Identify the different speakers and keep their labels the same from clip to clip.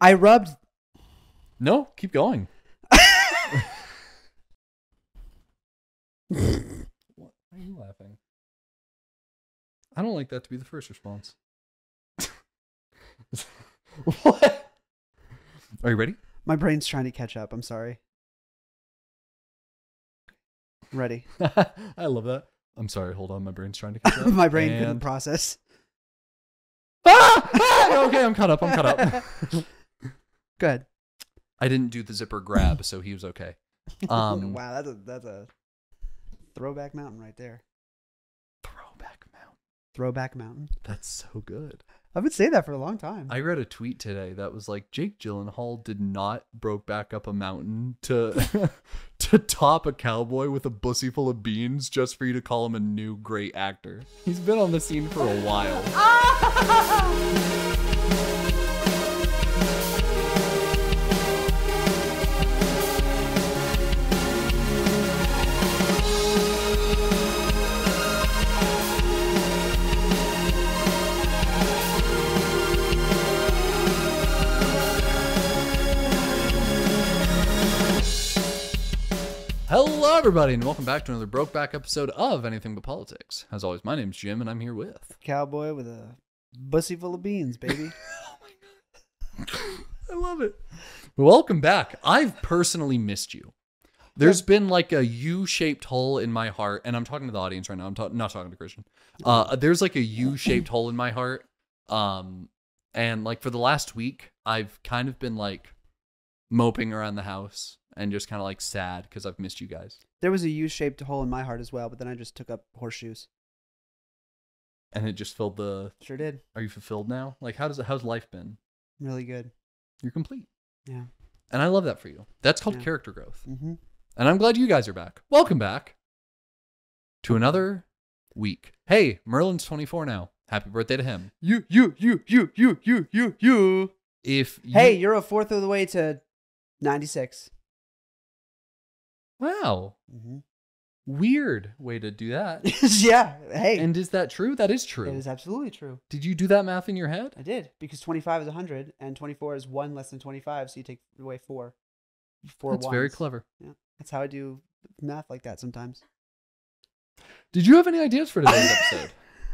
Speaker 1: I rubbed.
Speaker 2: No, keep going. what? Why are you laughing? I don't like that to be the first response. what? Are you ready?
Speaker 1: My brain's trying to catch up. I'm sorry. Ready.
Speaker 2: I love that. I'm sorry. Hold on. My brain's trying to catch up.
Speaker 1: My brain couldn't process.
Speaker 2: Ah! Ah! Okay, I'm caught up. I'm caught up.
Speaker 1: Good.
Speaker 2: I didn't do the zipper grab, so he was okay. Um,
Speaker 1: wow, that's a that's a throwback mountain right there.
Speaker 2: Throwback Mountain.
Speaker 1: Throwback mountain.
Speaker 2: That's so good.
Speaker 1: I've been saying that for a long time.
Speaker 2: I read a tweet today that was like Jake Gyllenhaal did not broke back up a mountain to to top a cowboy with a bussy full of beans just for you to call him a new great actor. He's been on the scene for a while. Hello, everybody, and welcome back to another Brokeback episode of Anything But Politics. As always, my name's Jim, and I'm here with.
Speaker 1: Cowboy with a bussy full of beans, baby.
Speaker 2: I love it. Welcome back. I've personally missed you. There's been like a U-shaped hole in my heart, and I'm talking to the audience right now. I'm ta- not talking to Christian. Uh, there's like a U-shaped hole in my heart, um, and like for the last week, I've kind of been like moping around the house and just kind of like sad because I've missed you guys.
Speaker 1: there was a U-shaped hole in my heart as well, but then I just took up horseshoes.
Speaker 2: And it just filled the.
Speaker 1: Sure did.
Speaker 2: Are you fulfilled now? Like, how does it? How's life been?
Speaker 1: Really good.
Speaker 2: You're complete,
Speaker 1: Yeah.
Speaker 2: and I love that for you. That's called
Speaker 1: Yeah.
Speaker 2: character growth.
Speaker 1: Mm-hmm.
Speaker 2: And I'm glad you guys are back. Welcome back to another week. Hey, Merlin's 24 now. Happy birthday to him.
Speaker 1: You, you, you, you, you, you, you, you.
Speaker 2: If you,
Speaker 1: Hey, you're a fourth of the way to 96.
Speaker 2: Wow,
Speaker 1: Mm-hmm.
Speaker 2: weird way to do that.
Speaker 1: yeah. Hey.
Speaker 2: and is that true? That is true.
Speaker 1: It is absolutely true.
Speaker 2: Did you do that math in your head?
Speaker 1: I did because 25 is 100 and 24 is one less than 25, so you take away four. Four
Speaker 2: That's very clever.
Speaker 1: Yeah, that's how I do math like that sometimes.
Speaker 2: Did you have any ideas for today's episode?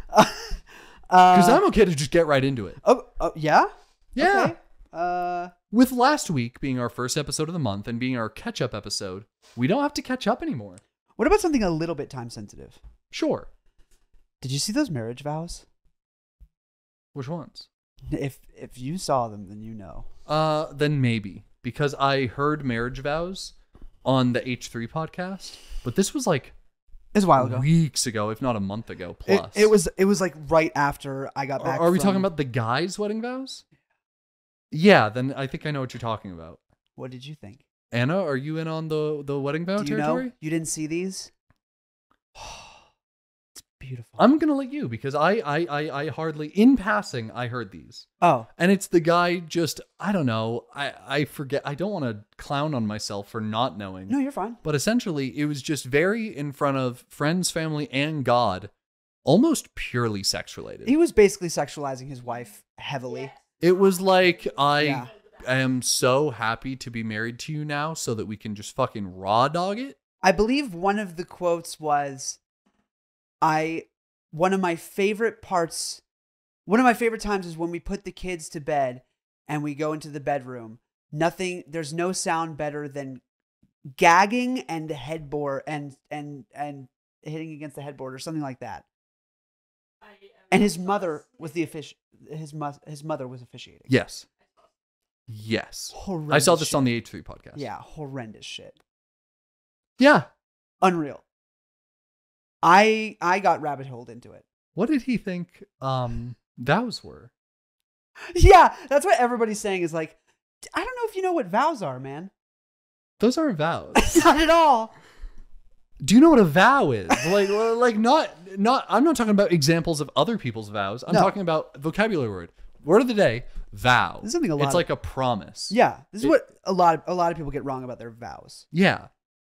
Speaker 1: Because
Speaker 2: Because I'm okay to just get right into it.
Speaker 1: Oh, oh, yeah.
Speaker 2: Yeah.
Speaker 1: Okay. Uh,
Speaker 2: With last week being our first episode of the month and being our catch up episode, we don't have to catch up anymore.
Speaker 1: what about something a little bit time sensitive?
Speaker 2: Sure.
Speaker 1: Did you see those marriage vows?
Speaker 2: Which ones?
Speaker 1: If if you saw them, then you know.
Speaker 2: Uh, then maybe because I heard marriage vows on the H3 podcast, but this was like
Speaker 1: It was a while ago.
Speaker 2: weeks ago, if not a month ago
Speaker 1: It,
Speaker 2: plus.
Speaker 1: it was it was like right after I got
Speaker 2: Are,
Speaker 1: back.
Speaker 2: are we
Speaker 1: from-
Speaker 2: talking about the guy's wedding vows? Yeah, then I think I know what you're talking about.
Speaker 1: What did you think?
Speaker 2: Anna, are you in on the the wedding vow
Speaker 1: Do you
Speaker 2: territory?
Speaker 1: know? You didn't see these? it's beautiful.
Speaker 2: I'm gonna let you because I, I I I hardly in passing I heard these.
Speaker 1: oh,
Speaker 2: And it's the guy just I don't know. I I forget I don't want to clown on myself for not knowing.
Speaker 1: no, you're fine.
Speaker 2: But essentially, it was just very in front of friends, family, and God, almost purely sex related.
Speaker 1: He was basically sexualizing his wife heavily.
Speaker 2: It was like, I
Speaker 1: Yeah.
Speaker 2: am so happy to be married to you now so that we can just fucking raw dog it.
Speaker 1: I believe one of the quotes was I one of my favorite parts one of my favorite times is when we put the kids to bed and we go into the bedroom. Nothing there's no sound better than gagging and the headboard and and and hitting against the headboard or something like that. And his mother was the offici- his mo- his mother was officiating.
Speaker 2: Yes. Yes.
Speaker 1: Horrendous I
Speaker 2: saw this
Speaker 1: shit.
Speaker 2: on the H3 podcast.
Speaker 1: Yeah, horrendous shit.
Speaker 2: Yeah.
Speaker 1: Unreal. I I got rabbit holed into it.
Speaker 2: What did he think um vows were?
Speaker 1: Yeah, that's what everybody's saying is like, I don't know if you know what vows are, man.
Speaker 2: Those aren't vows.
Speaker 1: Not at all.
Speaker 2: Do you know what a vow is? Like, like not, not. I'm not talking about examples of other people's vows. I'm
Speaker 1: No.
Speaker 2: talking about vocabulary word. Word of the day: vow.
Speaker 1: This is something a lot
Speaker 2: It's
Speaker 1: of-
Speaker 2: like a promise.
Speaker 1: Yeah, this is
Speaker 2: It-
Speaker 1: what a lot of a lot of people get wrong about their vows.
Speaker 2: Yeah.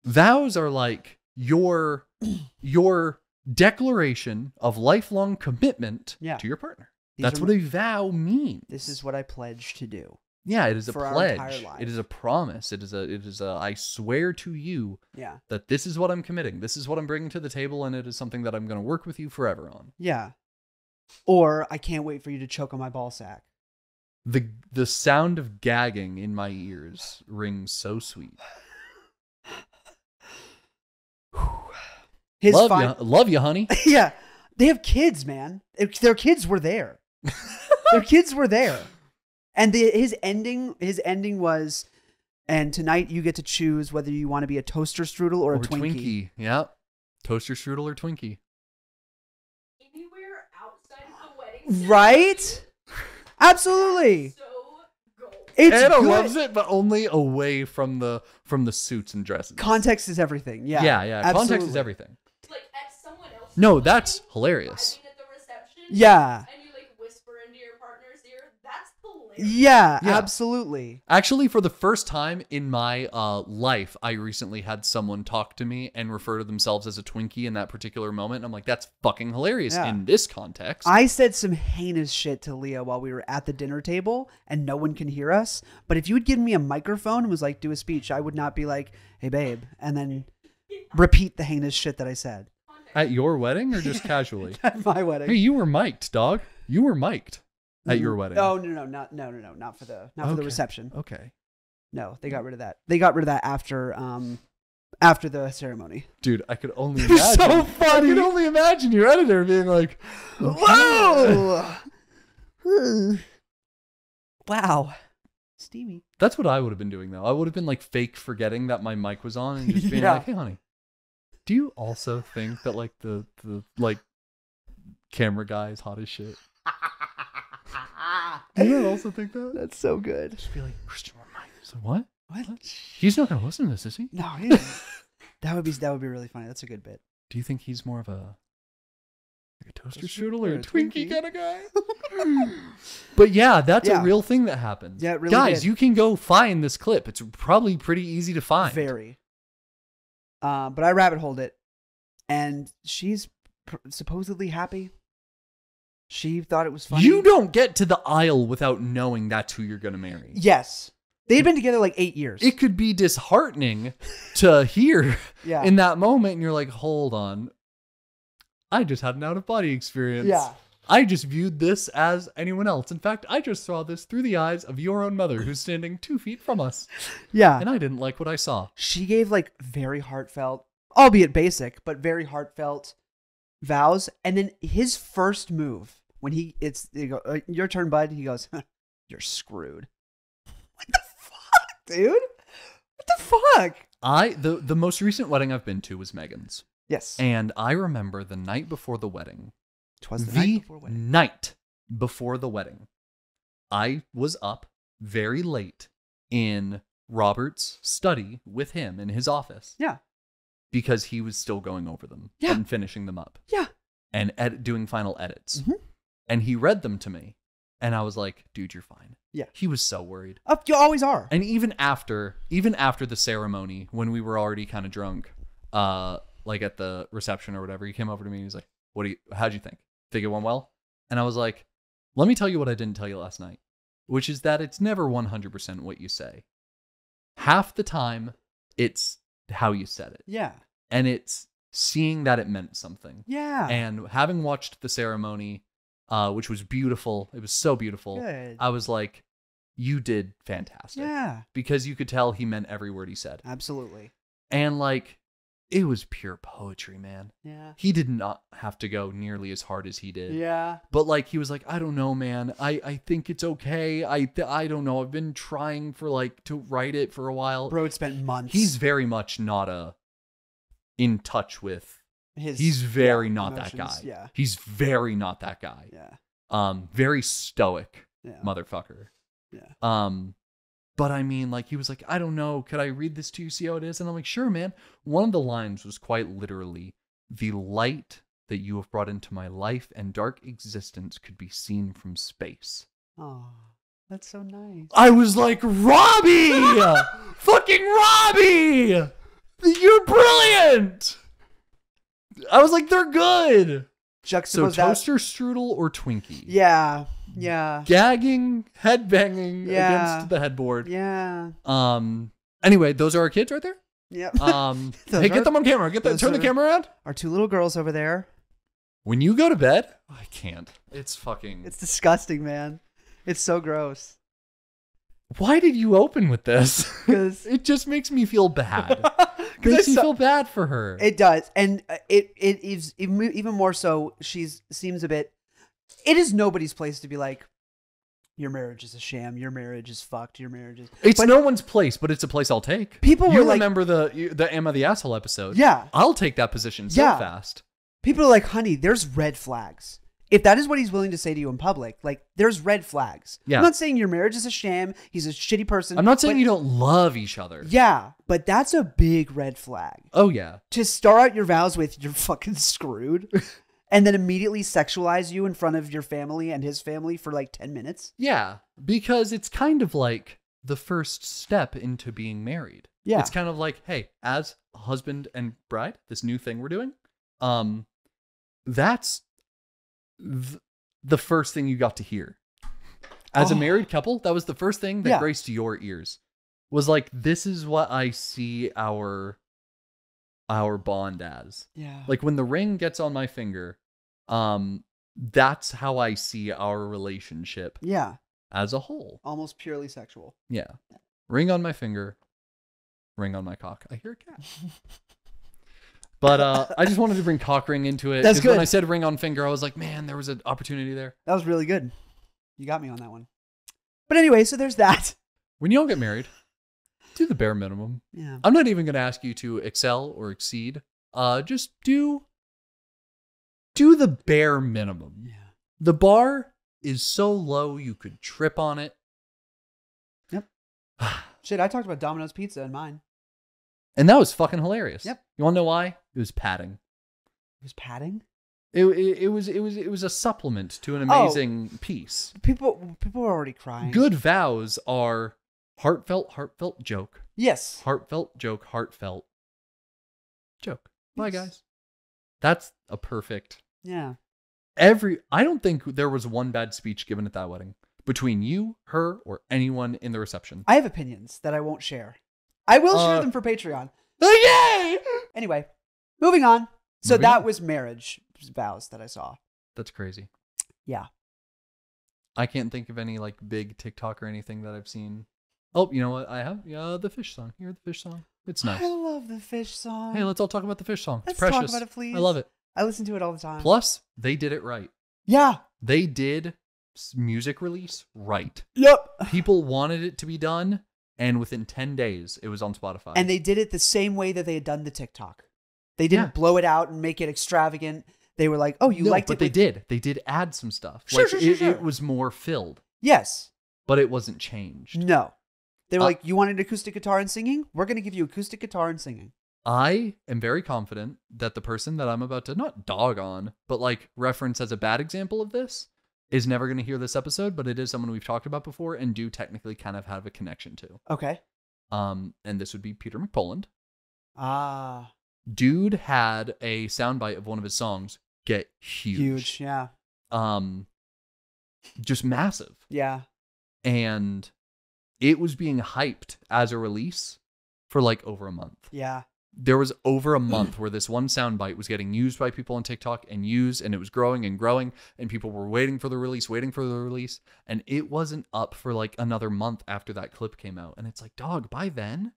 Speaker 2: Vows are like your your declaration of lifelong commitment
Speaker 1: Yeah.
Speaker 2: to your partner.
Speaker 1: These
Speaker 2: That's
Speaker 1: are-
Speaker 2: what a vow means.
Speaker 1: This is what I pledge to do.
Speaker 2: Yeah, it is a
Speaker 1: For our entire
Speaker 2: pledge. It is a promise. It is a it is a I swear to you
Speaker 1: Yeah.
Speaker 2: that this is what I'm committing. This is what I'm bringing to the table and it is something that I'm going to work with you forever on.
Speaker 1: Yeah. Or I can't wait for you to choke on my ball sack.
Speaker 2: The the sound of gagging in my ears rings so sweet.
Speaker 1: His
Speaker 2: love you, love you, honey.
Speaker 1: yeah. They have kids, man. Their kids were there. Their kids were there. And the, his ending his ending was and tonight you get to choose whether you want to be a toaster strudel or,
Speaker 2: or
Speaker 1: a Twinkie.
Speaker 2: Twinkie. Yeah. Toaster strudel or Twinkie.
Speaker 3: Anywhere outside the wedding.
Speaker 1: Right? Absolutely.
Speaker 3: So.
Speaker 1: It's
Speaker 2: Anna
Speaker 1: good.
Speaker 2: loves it, but only away from the from the suits and dresses.
Speaker 1: Context is everything. Yeah.
Speaker 2: yeah, yeah. Context is everything.
Speaker 3: Like at someone else's
Speaker 2: No, that's hilarious.
Speaker 3: At the reception,
Speaker 1: Yeah.
Speaker 3: And you like whisper into your partner's ear. That's hilarious.
Speaker 1: Yeah,
Speaker 2: Yeah.
Speaker 1: absolutely.
Speaker 2: Actually, for the first time in my uh, life, I recently had someone talk to me and refer to themselves as a Twinkie in that particular moment. I'm like, that's fucking hilarious
Speaker 1: Yeah.
Speaker 2: in this context.
Speaker 1: I said some heinous shit to Leah while we were at the dinner table and no one can hear us. But if you had given me a microphone and was like, do a speech, I would not be like, hey, babe, and then repeat the heinous shit that I said
Speaker 2: At your wedding or just casually?
Speaker 1: at my wedding.
Speaker 2: Hey, you were mic'd, dog. You were mic'd at your wedding.
Speaker 1: Oh, no, no, not, no, no, no, not for the, not for the reception.
Speaker 2: Okay.
Speaker 1: No, they got rid of that. They got rid of that after, um, after the ceremony.
Speaker 2: Dude, I could only imagine.
Speaker 1: so
Speaker 2: I could only imagine your editor being like.
Speaker 1: Whoa! wow. Steamy.
Speaker 2: That's what I would have been doing though. I would have been like fake forgetting that my mic was on and just being
Speaker 1: Yeah.
Speaker 2: like, "Hey, honey, do you also think that like the the like camera guy is hot as shit?" Do you also think that?
Speaker 1: That's so good.
Speaker 2: Just be like, Christian, remind me. So what?
Speaker 1: What?
Speaker 2: He's not gonna listen to this, is he?
Speaker 1: No, he didn't. that would be that would be really funny. That's a good bit.
Speaker 2: Do you think he's more of a like a toaster
Speaker 1: Toaster
Speaker 2: strudel or
Speaker 1: or
Speaker 2: a
Speaker 1: a
Speaker 2: Twinkie
Speaker 1: Twinkie?
Speaker 2: kind of guy? but yeah, that's
Speaker 1: Yeah.
Speaker 2: a real thing that happened.
Speaker 1: Yeah, it really
Speaker 2: Guys,
Speaker 1: did.
Speaker 2: you can go find this clip. It's probably pretty easy to find.
Speaker 1: Very. Um, but I rabbit holed it, and she's pr- supposedly happy. She thought it was funny.
Speaker 2: You don't get to the aisle without knowing that's who you're gonna marry.
Speaker 1: Yes, they'd been together like eight years.
Speaker 2: It could be disheartening to hear
Speaker 1: yeah.
Speaker 2: in that moment, and you're like, hold on. I just had an out of body experience.
Speaker 1: yeah.
Speaker 2: I just viewed this as anyone else. In fact, I just saw this through the eyes of your own mother who's standing two feet from us.
Speaker 1: Yeah.
Speaker 2: And I didn't like what I saw.
Speaker 1: she gave like very heartfelt, albeit basic, but very heartfelt vows. And then his first move when he it's you go, uh, your turn, bud. He goes, "You're screwed." What the fuck, dude? What the fuck?
Speaker 2: I the the most recent wedding I've been to was Megan's.
Speaker 1: Yes,
Speaker 2: And I remember the night before the wedding,
Speaker 1: twas the,
Speaker 2: the
Speaker 1: night before wedding.
Speaker 2: night before the wedding, I was up very late in Robert's study with him in his office
Speaker 1: Yeah,
Speaker 2: because he was still going over them
Speaker 1: Yeah.
Speaker 2: and finishing them up
Speaker 1: yeah.
Speaker 2: and ed- doing final edits.
Speaker 1: Mhm.
Speaker 2: And he read them to me, and I was like, "Dude, you're fine."
Speaker 1: Yeah.
Speaker 2: He was so worried.
Speaker 1: Up, you always are.
Speaker 2: And even after, even after the ceremony, when we were already kind of drunk, uh, like at the reception or whatever, he came over to me and he's like, "What do you? How'd you think? Think it went well?" And I was like, "Let me tell you what I didn't tell you last night, which is that it's never 100% what you say. Half the time, it's how you said it,
Speaker 1: Yeah,
Speaker 2: and it's seeing that it meant something.
Speaker 1: yeah.
Speaker 2: And having watched the ceremony, uh, which was beautiful, it was so beautiful.
Speaker 1: Good.
Speaker 2: I was like, "You did fantastic."
Speaker 1: yeah,
Speaker 2: because you could tell he meant every word he said.
Speaker 1: absolutely.
Speaker 2: And like it was pure poetry, man.
Speaker 1: Yeah,
Speaker 2: He did not have to go nearly as hard as he did.
Speaker 1: yeah.
Speaker 2: But like he was like, I don't know, man. I I think it's okay. I th- I don't know. I've been trying for like to write it for a while.
Speaker 1: Bro, spent months.
Speaker 2: He's very much not a in touch with.
Speaker 1: his.
Speaker 2: He's very
Speaker 1: yeah,
Speaker 2: not that guy.
Speaker 1: Yeah,
Speaker 2: He's very not that guy.
Speaker 1: yeah,
Speaker 2: Um very stoic
Speaker 1: yeah.
Speaker 2: motherfucker.
Speaker 1: Yeah.
Speaker 2: Um, but I mean, like, he was like, I don't know, could I read this to you, see how it is? And I'm like, sure, man. One of the lines was quite literally, the light that you have brought into my life and dark existence could be seen from space.
Speaker 1: Oh, that's so nice.
Speaker 2: I was like, Robbie! Fucking Robbie! You're brilliant! I was like, they're good. So
Speaker 1: Juxtapose that.
Speaker 2: toaster strudel or Twinkie?
Speaker 1: Yeah, Yeah.
Speaker 2: gagging, headbanging
Speaker 1: Yeah.
Speaker 2: against the headboard.
Speaker 1: Yeah.
Speaker 2: Um. Anyway, those are our kids right there.
Speaker 1: Yep.
Speaker 2: Um. Hey,
Speaker 1: are-
Speaker 2: get them on camera. Get the,
Speaker 1: those
Speaker 2: turn the camera around.
Speaker 1: Our two little girls over there.
Speaker 2: When you go to bed, I can't. It's fucking.
Speaker 1: It's disgusting, man. It's so gross.
Speaker 2: Why did you open with this?
Speaker 1: Because
Speaker 2: it just makes me feel bad. makes me
Speaker 1: so-
Speaker 2: feel bad for her.
Speaker 1: It does, and uh, it it is even even more so. She's seems a bit. It is nobody's place to be like, your marriage is a sham. Your marriage is fucked. Your marriage is.
Speaker 2: It's
Speaker 1: but
Speaker 2: no one's place, but it's a place I'll take.
Speaker 1: People
Speaker 2: you
Speaker 1: were like-
Speaker 2: remember the the Emma the asshole episode?
Speaker 1: Yeah.
Speaker 2: I'll take that position so
Speaker 1: Yeah.
Speaker 2: fast.
Speaker 1: people are like, honey, there's red flags. If that is what he's willing to say to you in public, like there's red flags.
Speaker 2: Yeah.
Speaker 1: I'm not saying your marriage is a sham. He's a shitty person.
Speaker 2: I'm not saying
Speaker 1: but-
Speaker 2: you don't love each other.
Speaker 1: Yeah, but that's a big red flag.
Speaker 2: Oh yeah.
Speaker 1: To start out your vows with, you're fucking screwed, and then immediately sexualize you in front of your family and his family for like ten minutes.
Speaker 2: Yeah, because it's kind of like the first step into being married.
Speaker 1: Yeah.
Speaker 2: It's kind of like, hey, as husband and bride, this new thing we're doing, um that's th- the first thing you got to hear. As a
Speaker 1: Oh.
Speaker 2: married couple, that was the first thing that
Speaker 1: Yeah.
Speaker 2: graced your ears. Was like this is what I see our our bond as.
Speaker 1: Yeah.
Speaker 2: Like when the ring gets on my finger, um that's how I see our relationship
Speaker 1: yeah,
Speaker 2: as a whole.
Speaker 1: almost purely sexual.
Speaker 2: Yeah. Ring on my finger, ring on my cock. I hear a cat. But uh, I just wanted to bring cock ring into it.
Speaker 1: That's
Speaker 2: 'cause When. I said ring on finger, I was like, man, there was an opportunity there.
Speaker 1: That was really good. You got me on that one. But anyway, so there's that.
Speaker 2: When you all get married, do the bare minimum.
Speaker 1: Yeah.
Speaker 2: I'm not even going to ask you to excel or exceed. Uh, just do do the bare minimum.
Speaker 1: Yeah.
Speaker 2: The bar is so low you could trip on it.
Speaker 1: Yep. Shit, I talked about Domino's Pizza in mine.
Speaker 2: And that was fucking hilarious.
Speaker 1: Yep.
Speaker 2: You want to know why? It was padding.
Speaker 1: It was padding.
Speaker 2: It, it, it was it was it was a supplement to an
Speaker 1: Oh.
Speaker 2: amazing piece.
Speaker 1: People people were already crying.
Speaker 2: Good vows are heartfelt, heartfelt joke,
Speaker 1: Yes.
Speaker 2: heartfelt joke, heartfelt joke. Bye guys. That's a perfect.
Speaker 1: Yeah.
Speaker 2: Every I don't think there was one bad speech given at that wedding between you, her, or anyone in the reception.
Speaker 1: I have opinions that I won't share. I will share
Speaker 2: Uh,
Speaker 1: them for Patreon.
Speaker 2: Yay!
Speaker 1: Anyway, moving on. So
Speaker 2: Moving
Speaker 1: that
Speaker 2: on.
Speaker 1: was marriage vows that I saw.
Speaker 2: That's crazy.
Speaker 1: Yeah.
Speaker 2: I can't think of any like big TikTok or anything that I've seen. Oh, you know what? I have yeah, the fish song. Hear the fish song. It's nice.
Speaker 1: I love the fish song.
Speaker 2: Hey, let's all talk about the fish song.
Speaker 1: Let's
Speaker 2: it's
Speaker 1: talk
Speaker 2: precious.
Speaker 1: about it, please.
Speaker 2: I love it.
Speaker 1: I listen to it all the time.
Speaker 2: Plus, they did it right.
Speaker 1: yeah.
Speaker 2: They did music release right.
Speaker 1: Yep.
Speaker 2: People wanted it to be done, and within 10 days, it was on Spotify.
Speaker 1: And they did it the same way that they had done the TikTok. They didn't
Speaker 2: Yeah.
Speaker 1: blow it out and make it extravagant. They were like, "Oh, you
Speaker 2: No,
Speaker 1: liked
Speaker 2: but
Speaker 1: it."
Speaker 2: they did. They did add some stuff.
Speaker 1: Sure,
Speaker 2: like,
Speaker 1: sure, sure,
Speaker 2: it,
Speaker 1: sure.
Speaker 2: it was more filled,
Speaker 1: Yes.
Speaker 2: but it wasn't changed.
Speaker 1: No. They were
Speaker 2: Uh,
Speaker 1: like, "You wanted acoustic guitar and singing? We're going to give you acoustic guitar and singing."
Speaker 2: I am very confident that the person that I'm about to not dog on, but like reference as a bad example of this is never going to hear this episode, but it is someone we've talked about before and do technically kind of have a connection to.
Speaker 1: Okay.
Speaker 2: Um, and this would be Peter McPoland.
Speaker 1: Ah,
Speaker 2: Dude had a soundbite of one of his songs get huge.
Speaker 1: huge. Yeah.
Speaker 2: Um, just massive.
Speaker 1: Yeah.
Speaker 2: And it was being hyped as a release for like over a month.
Speaker 1: Yeah.
Speaker 2: there was over a month where this one soundbite was getting used by people on TikTok and used, and it was growing and growing, and people were waiting for the release, waiting for the release, and it wasn't up for like another month after that clip came out. And it's like, dog, by then,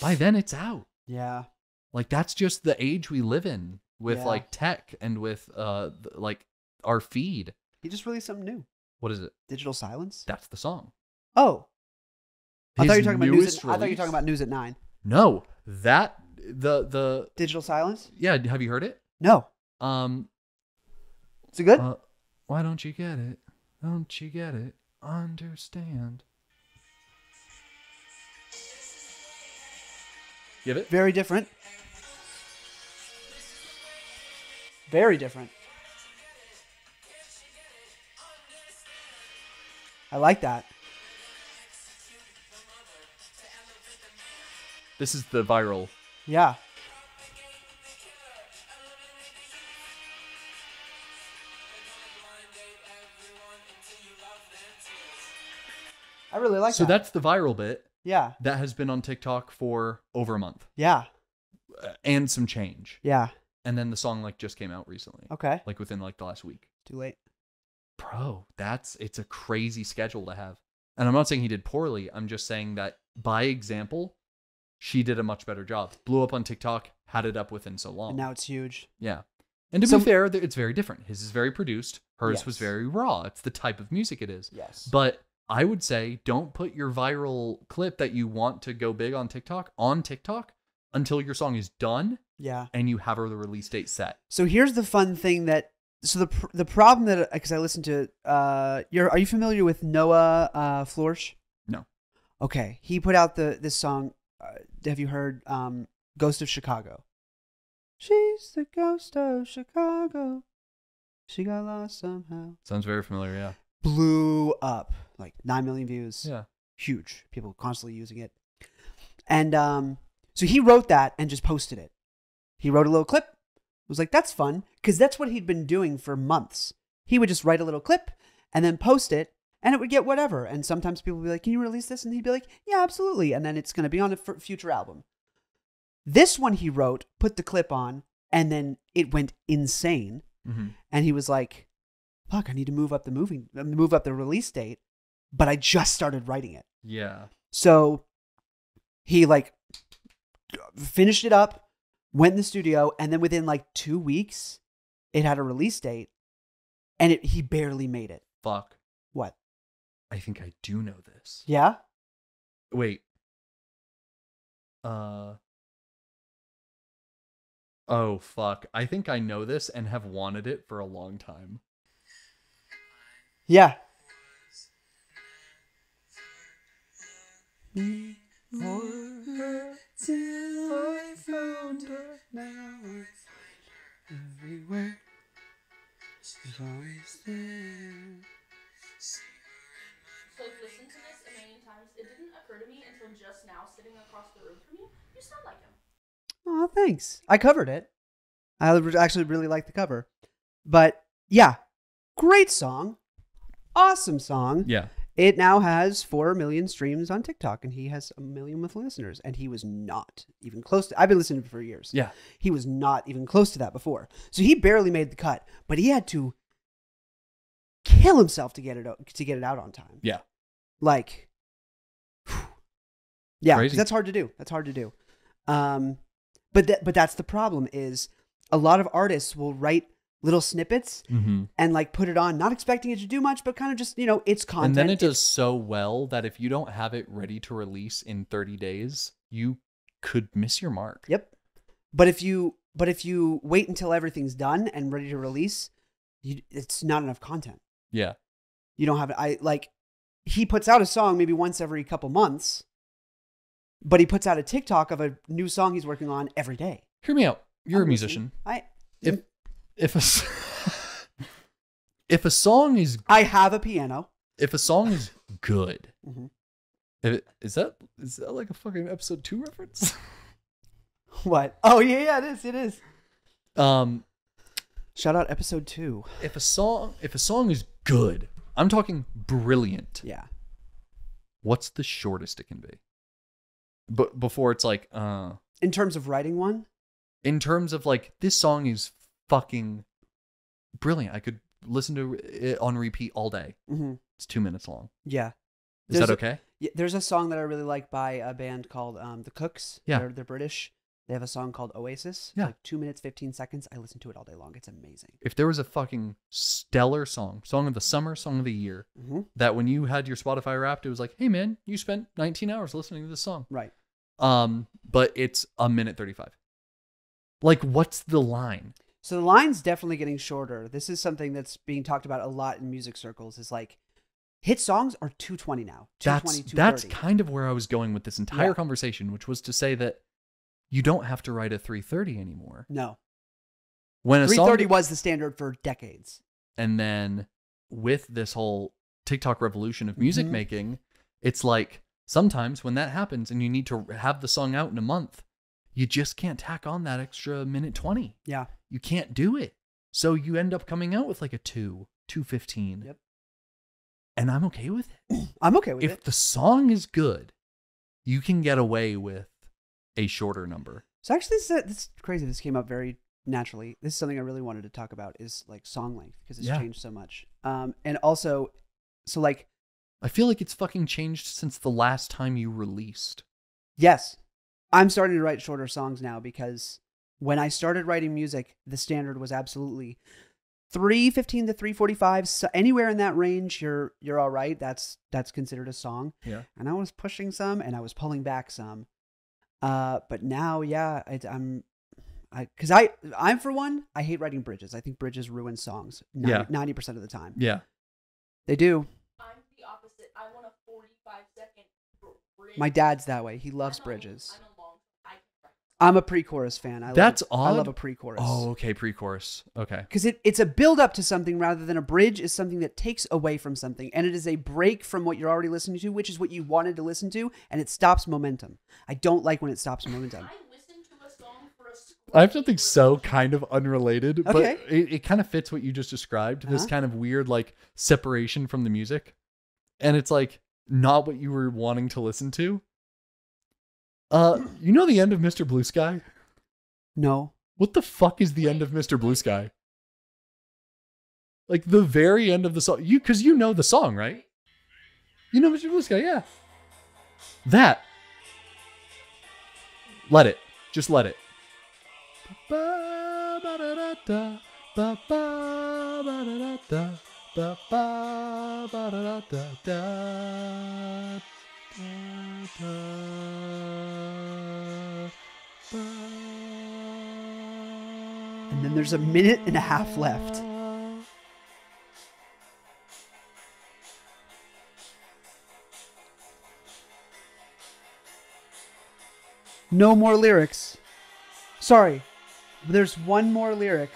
Speaker 2: by then it's out.
Speaker 1: Yeah.
Speaker 2: Like that's just the age we live in with
Speaker 1: Yeah.
Speaker 2: like tech and with uh like our feed.
Speaker 1: He just released something new.
Speaker 2: What is it?
Speaker 1: Digital silence.
Speaker 2: That's the song.
Speaker 1: Oh, I thought you were talking about news. At, I thought you were talking about news at nine.
Speaker 2: No, that the the
Speaker 1: Digital silence.
Speaker 2: yeah. Have you heard it?
Speaker 1: No.
Speaker 2: Um,
Speaker 1: Is it good?
Speaker 2: Uh, why don't you get it? Don't you get it? Understand. Give it.
Speaker 1: Very different. Very different. I like that.
Speaker 2: This is the viral.
Speaker 1: Yeah. I really like
Speaker 2: so
Speaker 1: that.
Speaker 2: So that's the viral bit.
Speaker 1: Yeah.
Speaker 2: That has been on TikTok for over a month.
Speaker 1: Yeah.
Speaker 2: Uh, and some change.
Speaker 1: Yeah.
Speaker 2: And then the song like just came out recently.
Speaker 1: Okay.
Speaker 2: Like within like the last week.
Speaker 1: Too late.
Speaker 2: Bro, that's it's a crazy schedule to have. And I'm not saying he did poorly. I'm just saying that by example, she did a much better job. Blew up on TikTok, had it up within so long.
Speaker 1: And now it's huge.
Speaker 2: Yeah. And to
Speaker 1: So-
Speaker 2: be fair, it's very different. His is very produced. Hers was very raw. It's the type of music it is.
Speaker 1: Yes.
Speaker 2: But I would say don't put your viral clip that you want to go big on TikTok on TikTok until your song is done
Speaker 1: yeah.
Speaker 2: and you have the release date set.
Speaker 1: So here's the fun thing that so the pr- the problem that because I listened to uh you're are you familiar with Noah uh Floersch?
Speaker 2: No.
Speaker 1: Okay, he put out the this song. Uh, have you heard um Ghost of Chicago? She's the ghost of Chicago. She got lost somehow.
Speaker 2: Sounds very familiar, yeah.
Speaker 1: Blew up like nine million views.
Speaker 2: Yeah.
Speaker 1: huge. People constantly using it. And um, so he wrote that and just posted it. He wrote a little clip. Was like, that's fun. Because that's what he'd been doing for months. He would just write a little clip and then post it and it would get whatever. And sometimes people would be like, can you release this? And he'd be like, yeah, absolutely. And then it's going to be on a f- future album. This one he wrote, put the clip on, and then it went insane.
Speaker 2: Mm-hmm.
Speaker 1: And he was like, fuck, I need to move up the moving, move up the release date. But I just started writing it.
Speaker 2: Yeah.
Speaker 1: So he like finished it up, went in the studio, and then within like two weeks, it had a release date, and it, he barely made it.
Speaker 2: Fuck.
Speaker 1: What?
Speaker 2: I think I do know this.
Speaker 1: Yeah.
Speaker 2: Wait. Uh. Oh fuck. I think I know this and have wanted it for a long time.
Speaker 1: Yeah. Everywhere. She's always there.
Speaker 3: So I've listened to this a million times. It didn't occur to me until just now, sitting across the room from you. You sound like him.
Speaker 1: Oh, thanks. I covered it. I actually really like the cover. But yeah, great song. Awesome song.
Speaker 2: Yeah.
Speaker 1: It now has 4 million streams on TikTok and he has a million with listeners. And he was not even close to I've been listening for years.
Speaker 2: Yeah.
Speaker 1: He was not even close to that before. So he barely made the cut, but he had to kill himself to get it out, to get it out on time.
Speaker 2: Yeah.
Speaker 1: Like whew. Yeah, that's hard to do. That's hard to do. Um but that but that's the problem is a lot of artists will write little snippets
Speaker 2: Mm-hmm.
Speaker 1: and like put it on not expecting it to do much but kind of just, you know, it's content.
Speaker 2: And then it does so well that if you don't have it ready to release in 30 days, you could miss your mark.
Speaker 1: Yep. But if you but if you wait until everything's done and ready to release, you, it's not enough content.
Speaker 2: Yeah.
Speaker 1: You don't have it. I like he puts out a song maybe once every couple months, but he puts out a TikTok of a new song he's working on every day.
Speaker 2: Hear me out. You're
Speaker 1: I'm
Speaker 2: a
Speaker 1: listening.
Speaker 2: musician.
Speaker 1: I
Speaker 2: If if a if a song is
Speaker 1: I have a piano.
Speaker 2: if a song is good,
Speaker 1: Mhm.
Speaker 2: if it, is that is that like a fucking episode two reference?
Speaker 1: What? Oh yeah, yeah, it is. It is.
Speaker 2: um,
Speaker 1: Shout out episode two.
Speaker 2: if a song if a song is good, I'm talking brilliant.
Speaker 1: Yeah.
Speaker 2: What's the shortest it can be? But before it's like, uh,
Speaker 1: In terms of writing one,
Speaker 2: in terms of like this song is fucking brilliant. I could listen to it on repeat all day.
Speaker 1: hmm
Speaker 2: It's two minutes long.
Speaker 1: yeah.
Speaker 2: Is
Speaker 1: There's
Speaker 2: that
Speaker 1: a-
Speaker 2: okay?
Speaker 1: Yeah, there's a song that I really like by a band called um, The Kooks.
Speaker 2: Yeah.
Speaker 1: They're, they're British. They have a song called Oasis.
Speaker 2: Yeah.
Speaker 1: like two minutes, 15 seconds. I listen to it all day long. It's amazing.
Speaker 2: If there was a fucking stellar song, song of the summer, song of the year,
Speaker 1: hmm
Speaker 2: that when you had your Spotify wrapped, it was like, hey man, you spent 19 hours listening to this song.
Speaker 1: Right.
Speaker 2: Um, but it's a minute 35. Like, what's the line?
Speaker 1: So the line's definitely getting shorter. This is something that's being talked about a lot in music circles. Is like hit songs are 220 now. 220,
Speaker 2: That's that's kind of where I was going with this entire
Speaker 1: Yeah.
Speaker 2: conversation, which was to say that you don't have to write a 330 anymore.
Speaker 1: no.
Speaker 2: When a
Speaker 1: 330
Speaker 2: song,
Speaker 1: was the standard for decades.
Speaker 2: and then with this whole TikTok revolution of music
Speaker 1: Mhm.
Speaker 2: making, it's like sometimes when that happens and you need to have the song out in a month, you just can't tack on that extra minute 20.
Speaker 1: Yeah.
Speaker 2: You can't do it. So you end up coming out with like a 2, 215.
Speaker 1: Yep.
Speaker 2: and I'm okay with it.
Speaker 1: I'm okay with
Speaker 2: if
Speaker 1: it.
Speaker 2: If the song is good, you can get away with a shorter number.
Speaker 1: So actually, this, is- this is crazy. This came up very naturally. This is something I really wanted to talk about. Is like song length because it's
Speaker 2: Yeah.
Speaker 1: changed so much. Um, and also, so like
Speaker 2: I feel like it's fucking changed since the last time you released.
Speaker 1: yes, I'm starting to write shorter songs now because when I started writing music, the standard was absolutely. 315 to 345 so anywhere in that range you're you're all right that's that's considered a song
Speaker 2: Yeah.
Speaker 1: and I was pushing some and I was pulling back some. Uh, but now, yeah, I, I'm, I because I I'm for one, I hate writing bridges. I think bridges ruin songs.
Speaker 2: Yeah.
Speaker 1: ninety percent of the time
Speaker 2: Yeah.
Speaker 1: they do.
Speaker 3: I'm the opposite. I want a 45 second bridge.
Speaker 1: My dad's that way. He loves
Speaker 3: I'm a-
Speaker 1: bridges.
Speaker 3: I'm a long. I can write.
Speaker 1: I'm a pre-chorus fan. I
Speaker 2: That's
Speaker 1: love, I love a pre-chorus.
Speaker 2: Oh, okay. Pre-chorus. Okay.
Speaker 1: because it, it's a build up to something rather than a bridge is something that takes away from something and it is a break from what you're already listening to which is what you wanted to listen to and it stops momentum i don't like when it stops momentum
Speaker 3: I listen to a song for a
Speaker 2: I have something so kind of unrelated, but it, it kind of fits what you just described. This
Speaker 1: Uh-huh.
Speaker 2: kind of weird like separation from the music. And it's like not what you were wanting to listen to. Uh, you know the end of Mr. Blue Sky?
Speaker 1: no
Speaker 2: What the fuck is the end of Mr. Blue Sky? Like the very end of the song. You cuz you know the song, right? You know Mr. Blue Sky, yeah. That. Let it. Just let it.
Speaker 1: And then there's a minute and a half left. No more lyrics. Sorry there's one more lyric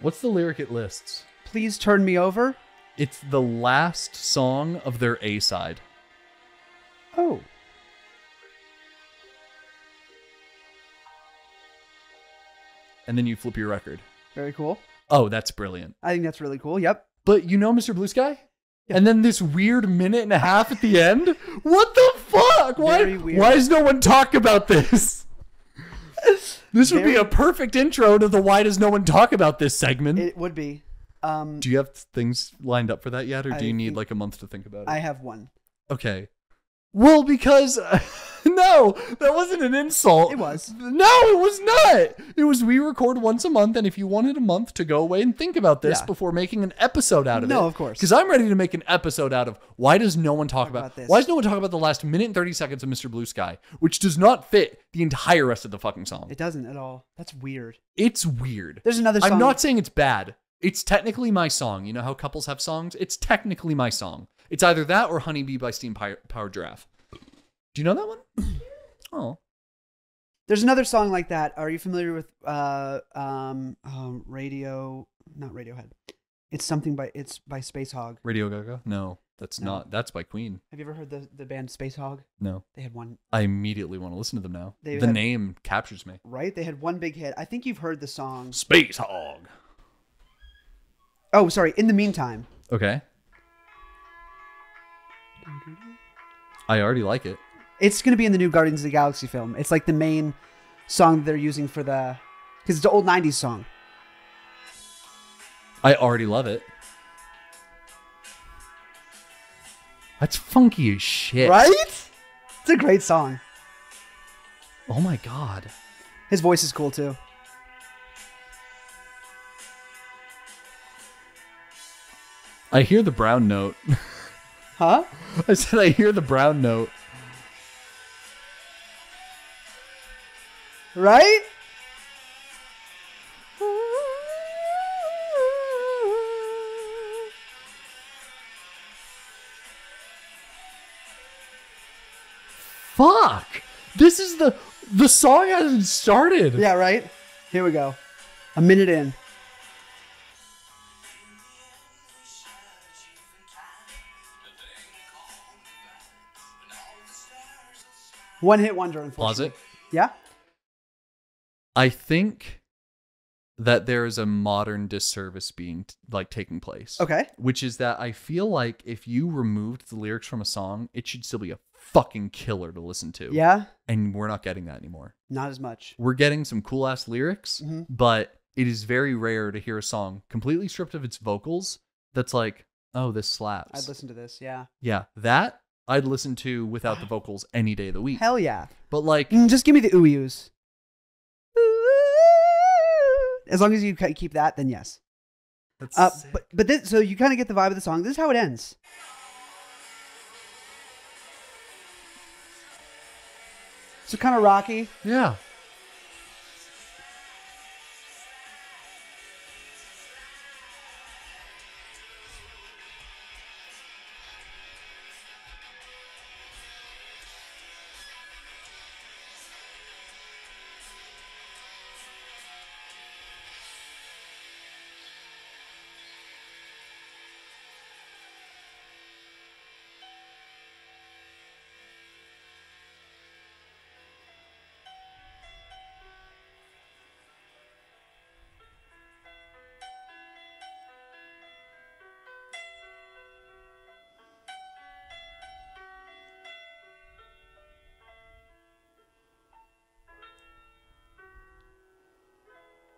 Speaker 2: What's the lyric it lists?
Speaker 1: please turn me over
Speaker 2: It's the last song of their A side.
Speaker 1: oh
Speaker 2: And then you flip your record.
Speaker 1: very cool
Speaker 2: Oh, that's brilliant.
Speaker 1: i think that's really cool yep
Speaker 2: But you know Mr. Blue Sky? And then this weird minute and a half at the end? What the fuck? Why,
Speaker 1: Very
Speaker 2: why does no one talk about this? This would be a perfect intro to the why does no one talk about this segment.
Speaker 1: it would be um
Speaker 2: do you have things lined up for that yet or do
Speaker 1: I
Speaker 2: you need like a month to think about it?
Speaker 1: i have one
Speaker 2: okay. Well, because no, that wasn't an insult.
Speaker 1: It was.
Speaker 2: No, it was not. It was we record once a month, and if you wanted a month to go away and think about this
Speaker 1: Yeah.
Speaker 2: before making an episode out of it,
Speaker 1: No, of course.
Speaker 2: because I'm ready to make an episode out of why does no one talk,
Speaker 1: Talk
Speaker 2: about,
Speaker 1: about this.
Speaker 2: why does no one talk about the last minute and thirty seconds of Mr. Blue Sky, which does not fit the entire rest of the fucking song.
Speaker 1: it doesn't at all that's weird
Speaker 2: it's weird.
Speaker 1: there's another song
Speaker 2: I'm not saying it's bad. It's technically my song. You know how couples have songs? It's technically my song. It's either that or Honeybee by Steam Powered Giraffe. Do you know that one? Oh.
Speaker 1: There's another song like that. Are you familiar with uh um, um radio not Radiohead. It's something by it's by Spacehog.
Speaker 2: Radio Gaga? No, that's
Speaker 1: No.
Speaker 2: not. That's by Queen.
Speaker 1: Have you ever heard the, the band Spacehog?
Speaker 2: No.
Speaker 1: They had one
Speaker 2: I immediately want to listen to them now.
Speaker 1: They
Speaker 2: the
Speaker 1: have-
Speaker 2: name captures me.
Speaker 1: right? They had one big hit. I think you've heard the song.
Speaker 2: Spacehog.
Speaker 1: Oh, sorry. In the meantime.
Speaker 2: Okay. I already like it.
Speaker 1: It's gonna be in the new Guardians of the Galaxy film. It's like the main song they're using for the because it's an old '90s song.
Speaker 2: I already love it. That's funky as shit.
Speaker 1: Right? It's a great song.
Speaker 2: Oh my god.
Speaker 1: His voice is cool too.
Speaker 2: I hear the brown note.
Speaker 1: Huh?
Speaker 2: I said I hear the brown note.
Speaker 1: Right? Fuck!
Speaker 2: This is the the song hasn't started.
Speaker 1: Yeah, right? Here we go. A minute in. One hit wonder,
Speaker 2: Pause it.
Speaker 1: Yeah?
Speaker 2: I think that there is a modern disservice being like taking place.
Speaker 1: Okay.
Speaker 2: Which is that I feel like if you removed the lyrics from a song, it should still be a fucking killer to listen to.
Speaker 1: Yeah?
Speaker 2: And we're not getting that anymore.
Speaker 1: Not as much.
Speaker 2: We're getting some cool ass lyrics,
Speaker 1: Mhm.
Speaker 2: but it is very rare to hear a song completely stripped of its vocals that's like, oh, this slaps.
Speaker 1: I'd listen to this, yeah.
Speaker 2: yeah, that I'd listen to without the vocals any day of the week.
Speaker 1: Hell yeah.
Speaker 2: But like,
Speaker 1: Mm, just give me the ooh-yoos. As long as you keep that, then yes.
Speaker 2: that's
Speaker 1: Uh,
Speaker 2: sick.
Speaker 1: but but this, so you kind of get the vibe of the song. This is how it ends. So kind of rocky.
Speaker 2: yeah.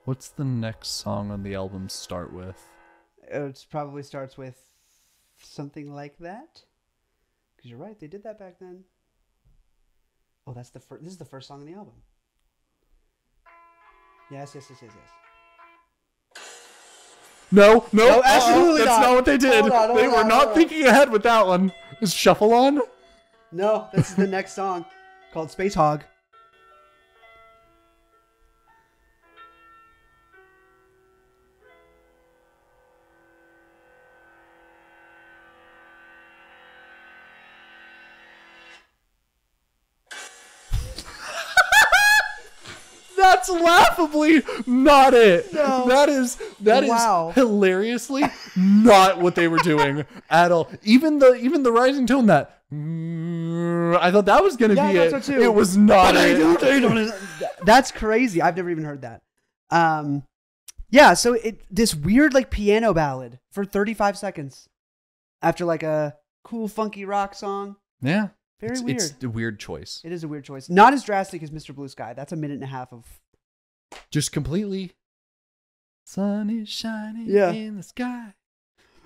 Speaker 2: What's the next song on the album start with?
Speaker 1: Oh, it probably starts with something like that. Because you're right, they did that back then. Oh, that's the first. This is the first song on the album. Yes, yes, yes, yes, yes.
Speaker 2: No, no,
Speaker 1: No,
Speaker 2: uh-uh,
Speaker 1: absolutely
Speaker 2: that's
Speaker 1: not.
Speaker 2: not. what they did.
Speaker 1: Hold on, hold
Speaker 2: they were
Speaker 1: on,
Speaker 2: not
Speaker 1: on.
Speaker 2: thinking ahead with that one. Is Shuffle On?
Speaker 1: No, this is the next song called Spacehog.
Speaker 2: That's laughably not it.
Speaker 1: No.
Speaker 2: That is that is
Speaker 1: Wow.
Speaker 2: hilariously not what they were doing at all. Even the even the rising tone that I thought that was gonna
Speaker 1: Yeah,
Speaker 2: be it.
Speaker 1: thought so too.
Speaker 2: It was not it.
Speaker 1: That's crazy. I've never even heard that. Um, yeah. So it this weird like piano ballad for 35 seconds after like a cool funky rock song.
Speaker 2: Yeah.
Speaker 1: Very
Speaker 2: it's,
Speaker 1: weird.
Speaker 2: It's a weird choice.
Speaker 1: It is a weird choice. Not as drastic as Mr. Blue Sky. That's a minute and a half of.
Speaker 2: Just completely Sun is shining
Speaker 1: Yeah.
Speaker 2: in the sky.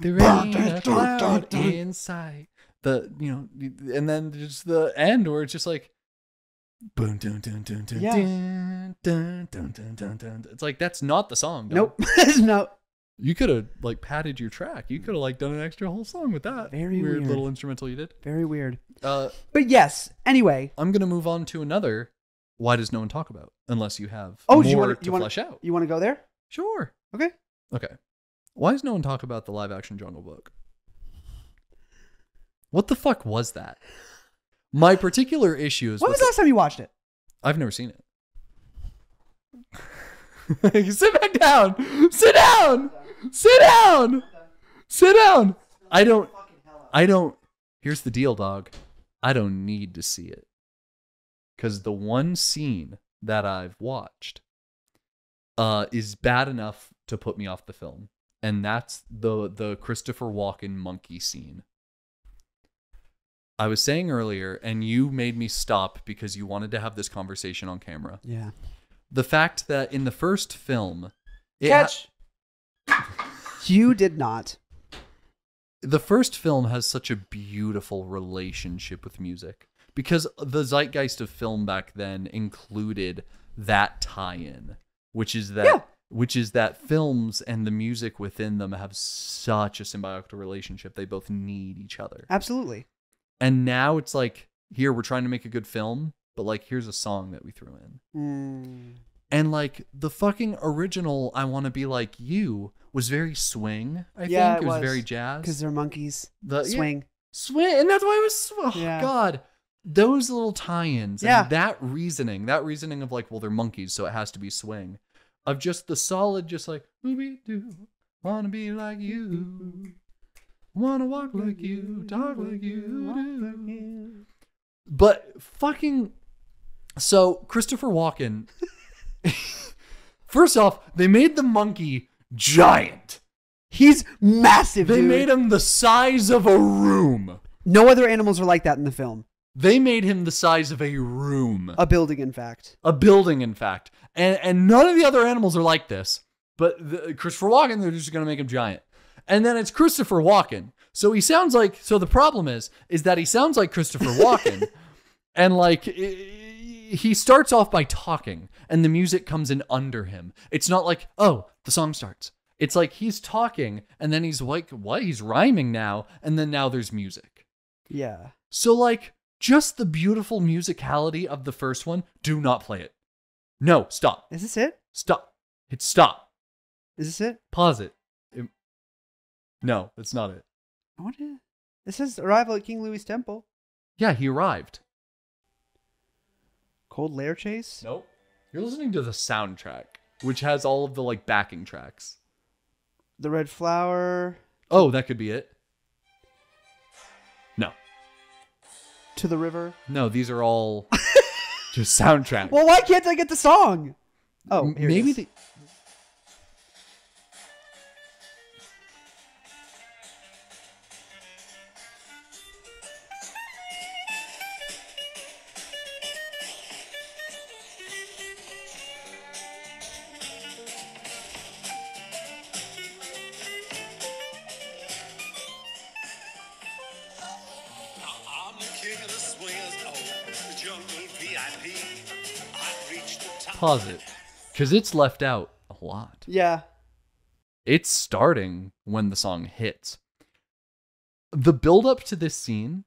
Speaker 2: There ain't a cloud in sight. The you know, and then just the end where it's just like, boom, dun dun dun dun
Speaker 1: Yeah.
Speaker 2: dun dun dun dun dun dun. It's like that's not the song. dog.
Speaker 1: Nope. no.
Speaker 2: You could have like padded your track. You could have like done an extra whole song with that.
Speaker 1: Very
Speaker 2: weird,
Speaker 1: weird.
Speaker 2: little instrumental you did.
Speaker 1: Very weird.
Speaker 2: Uh,
Speaker 1: But yes. Anyway.
Speaker 2: I'm gonna move on to another. Why does no one talk about? Unless you have
Speaker 1: Oh,
Speaker 2: more
Speaker 1: you want
Speaker 2: to
Speaker 1: you want
Speaker 2: flesh out.
Speaker 1: You want to go there?
Speaker 2: Sure.
Speaker 1: Okay.
Speaker 2: Okay. Why does no one talk about the live action Jungle Book? What the fuck was that? My particular issue is
Speaker 1: When was the last time you watched it?
Speaker 2: I've never seen it. Sit back down. Sit down. Sit down. Sit down. I don't I don't Here's the deal, dog. I don't need to see it. Cuz the one scene that I've watched uh is bad enough to put me off the film. And that's the the Christopher Walken monkey scene. I was saying earlier, and you made me stop because you wanted to have this conversation on camera.
Speaker 1: Yeah.
Speaker 2: The fact that in the first film,
Speaker 1: Catch. you did not.
Speaker 2: the first film has such a beautiful relationship with music because the zeitgeist of film back then included that tie-in, which is that
Speaker 1: Yeah.
Speaker 2: which is that films and the music within them have such a symbiotic relationship. They both need each other.
Speaker 1: Absolutely.
Speaker 2: And now it's like, here we're trying to make a good film, but like here's a song that we threw in.
Speaker 1: Mm.
Speaker 2: And like the fucking original I want to be like you was very swing, I
Speaker 1: Yeah,
Speaker 2: think.
Speaker 1: it
Speaker 2: It was,
Speaker 1: was.
Speaker 2: very jazz.
Speaker 1: Because they're monkeys.
Speaker 2: The- yeah,
Speaker 1: Swing.
Speaker 2: swing and that's why it was sw- oh,
Speaker 1: Yeah.
Speaker 2: god those little tie-ins
Speaker 1: Yeah.
Speaker 2: and that reasoning, that reasoning of like, well, they're monkeys, so it has to be swing. Of just the solid, just like, ooby doo, wanna be like you. Wanna walk like you, talk like you. do. But fucking so Christopher Walken First off, they made the monkey giant.
Speaker 1: He's massive.
Speaker 2: They
Speaker 1: dude.
Speaker 2: made him the size of a room.
Speaker 1: No other animals are like that in the film.
Speaker 2: They made him the size of a room.
Speaker 1: A building, in fact.
Speaker 2: a building, in fact. And and none of the other animals are like this. But the, Christopher Walken, they're just gonna make him giant. And then it's Christopher Walken. So he sounds like. So the problem is, is that he sounds like Christopher Walken, and like he starts off by talking, and the music comes in under him. It's not like oh, the song starts. It's like he's talking, and then he's like, what? He's rhyming now, and then now there's music.
Speaker 1: Yeah.
Speaker 2: So, like, just the beautiful musicality of the first one, do not play it. No, stop.
Speaker 1: Is this it?
Speaker 2: Stop. Hit stop.
Speaker 1: Is this it?
Speaker 2: Pause it. It- No, that's not it.
Speaker 1: I want to. This is arrival at King Louie Temple.
Speaker 2: Yeah, he arrived.
Speaker 1: Cold Lair Chase.
Speaker 2: Nope. You're listening to the soundtrack, which has all of the, like, backing tracks.
Speaker 1: The Red Flower.
Speaker 2: Oh, that could be it.
Speaker 1: To the River.
Speaker 2: No, these are all just soundtrack.
Speaker 1: Well, why can't I get the song? Oh,
Speaker 2: maybe the. Pause it. Because it's left out a lot.
Speaker 1: Yeah.
Speaker 2: it's starting when the song hits. The build up to this scene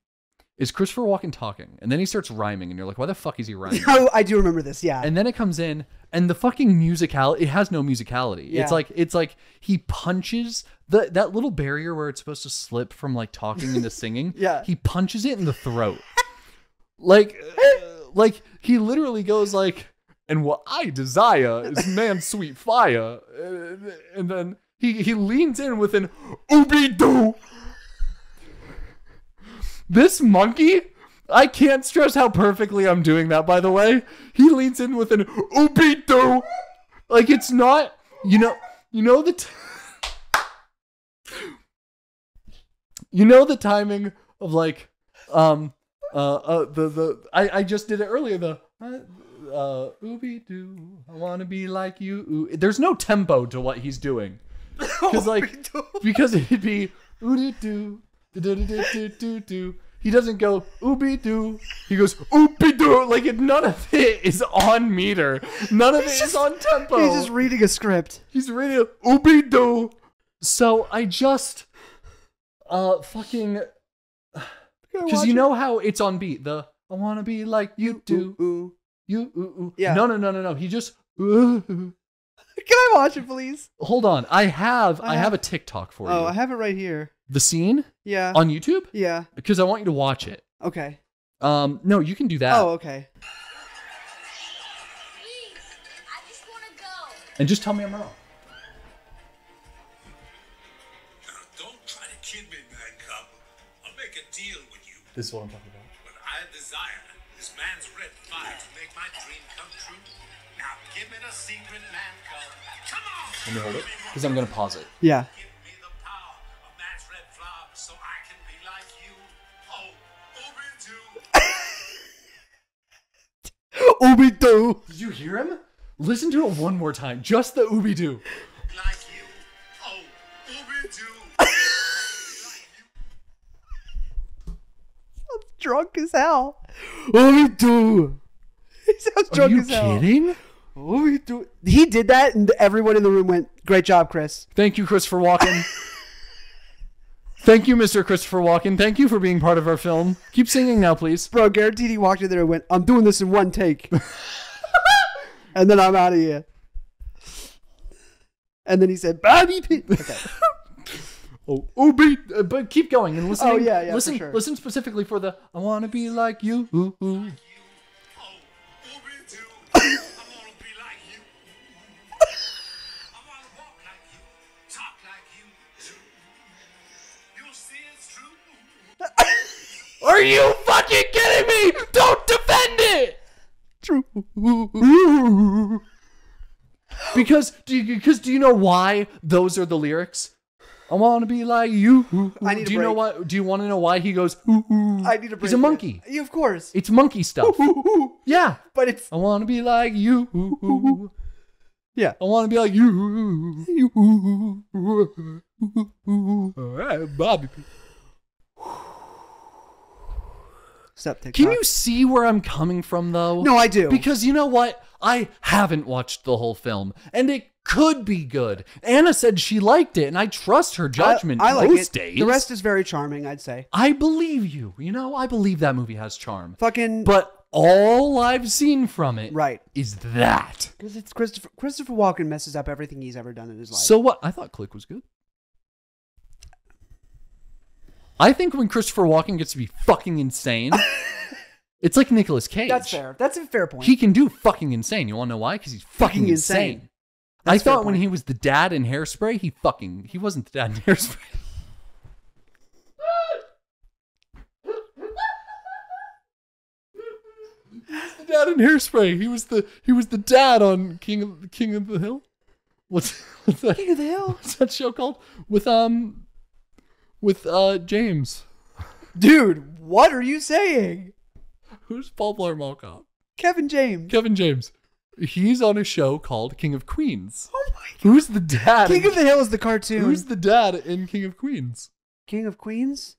Speaker 2: is Christopher Walken talking, and then he starts rhyming, and you're like, why the fuck is he rhyming?
Speaker 1: Oh, I do remember this. Yeah.
Speaker 2: and then it comes in, and the fucking musicality it has no musicality.
Speaker 1: Yeah.
Speaker 2: It's like it's like he punches the that little barrier where it's supposed to slip from like talking into singing.
Speaker 1: Yeah.
Speaker 2: He punches it in the throat. like uh, like he literally goes like and what I desire is man's sweet fire. And then he he leans in with an ooby doo. This monkey, I can't stress how perfectly I'm doing that, by the way. He leans in with an ooby doo. Like it's not, you know, you know the t- You know the timing of like um uh, uh the the I, I just did it earlier the uh, uh ooby doo I want to be like you ooh. there's no tempo to what he's doing because like because it'd be ooby doo do do he doesn't go ooby doo he goes ooby doo like none of it is on meter none of it is on tempo
Speaker 1: He's just reading a script.
Speaker 2: He's reading ooby doo. So I just uh fucking because you know how it's on beat. The I wanna be like you do.
Speaker 1: Ooh, ooh.
Speaker 2: You ooh, ooh.
Speaker 1: Yeah.
Speaker 2: No no no no no. He just ooh.
Speaker 1: Can I watch it, please?
Speaker 2: Hold on. I have
Speaker 1: I
Speaker 2: I have
Speaker 1: have-
Speaker 2: a TikTok for
Speaker 1: Oh,
Speaker 2: you.
Speaker 1: Oh i have it right here.
Speaker 2: the scene
Speaker 1: Yeah.
Speaker 2: on YouTube
Speaker 1: yeah.
Speaker 2: because I want you to watch it.
Speaker 1: Okay.
Speaker 2: Um no, you can do that.
Speaker 1: Oh, okay.
Speaker 4: Just want to go.
Speaker 2: And just tell me I'm wrong.
Speaker 5: Now, don't try to kid me, man cub. I'll make a deal with you.
Speaker 2: This is what I'm talking about. Let me hold it. Because I'm gonna pause it.
Speaker 1: Yeah.
Speaker 5: Give me the power of man's red flower so I can be like you. Oh, Ooby-Doo.
Speaker 2: Did you hear him? Listen to it one more time. Just the ooby doo.
Speaker 5: Like you. Oh, Ooby-Doo.
Speaker 1: Drunk as hell. Ooby doo. He sounds
Speaker 2: Are
Speaker 1: drunk
Speaker 2: you
Speaker 1: as hell.
Speaker 2: kidding?
Speaker 1: Ooby doo. He did that, and everyone in the room went, "Great job, Chris."
Speaker 2: Thank you, Christopher Walken. Thank you, Mr. Christopher Walken. Thank you for being part of our film. Keep singing now, please.
Speaker 1: Bro, guaranteed he walked in there and went, "I'm doing this in one take," and then I'm out of here. And then he said, "Bobby P." Okay.
Speaker 2: Oh, oh, beat, uh, but keep going and listen.
Speaker 1: Oh, yeah, yeah,
Speaker 2: Listen,
Speaker 1: sure.
Speaker 2: listen specifically for the "I want to be like you." Ooh, ooh. Are you fucking kidding me? Don't defend it. True. Because do you, because do you know why those are the lyrics? I want to be like you.
Speaker 1: I need
Speaker 2: do you know what? Do you want to know why he goes? "Ooh, ooh"?
Speaker 1: I need a break.
Speaker 2: He's a monkey.
Speaker 1: Yeah, of course.
Speaker 2: It's monkey stuff. yeah.
Speaker 1: but it's
Speaker 2: I want to be like you.
Speaker 1: yeah.
Speaker 2: I want to be like you. You. Bobby.
Speaker 1: Stop TikTok.
Speaker 2: Can you see where I'm coming from, though?
Speaker 1: No, I do.
Speaker 2: Because you know what? I haven't watched the whole film, and it could be good. Anna said she liked it, and I trust her judgment
Speaker 1: I, I like it.
Speaker 2: days.
Speaker 1: The rest is very charming, I'd say.
Speaker 2: I believe you. You know, I believe that movie has charm.
Speaker 1: Fucking
Speaker 2: But all I've seen from it,
Speaker 1: right.
Speaker 2: is that.
Speaker 1: Because it's Christopher Christopher Walken messes up everything he's ever done in his life.
Speaker 2: So what? I thought Click was good. I think when Christopher Walken gets to be fucking insane, it's like Nicolas Cage.
Speaker 1: that's fair. That's a fair point.
Speaker 2: He can do fucking insane. You want to know why? Because he's fucking,
Speaker 1: Fucking
Speaker 2: insane.
Speaker 1: insane.
Speaker 2: I
Speaker 1: That's a fair
Speaker 2: thought when he was the dad in Hairspray, he fucking he wasn't the dad in Hairspray. He was the dad in Hairspray. He was the he was the dad on King of King of the Hill. What's what's that?
Speaker 1: King of the Hill.
Speaker 2: What's that show called? With um with uh James.
Speaker 1: Dude, what are you saying?
Speaker 2: Who's Paul Blart Mall Cop?
Speaker 1: Kevin James.
Speaker 2: Kevin James. He's on a show called King of Queens.
Speaker 1: Oh my god.
Speaker 2: Who's the dad?
Speaker 1: King
Speaker 2: in-
Speaker 1: of the Hill is the cartoon.
Speaker 2: Who's the dad in King of Queens?
Speaker 1: King of Queens?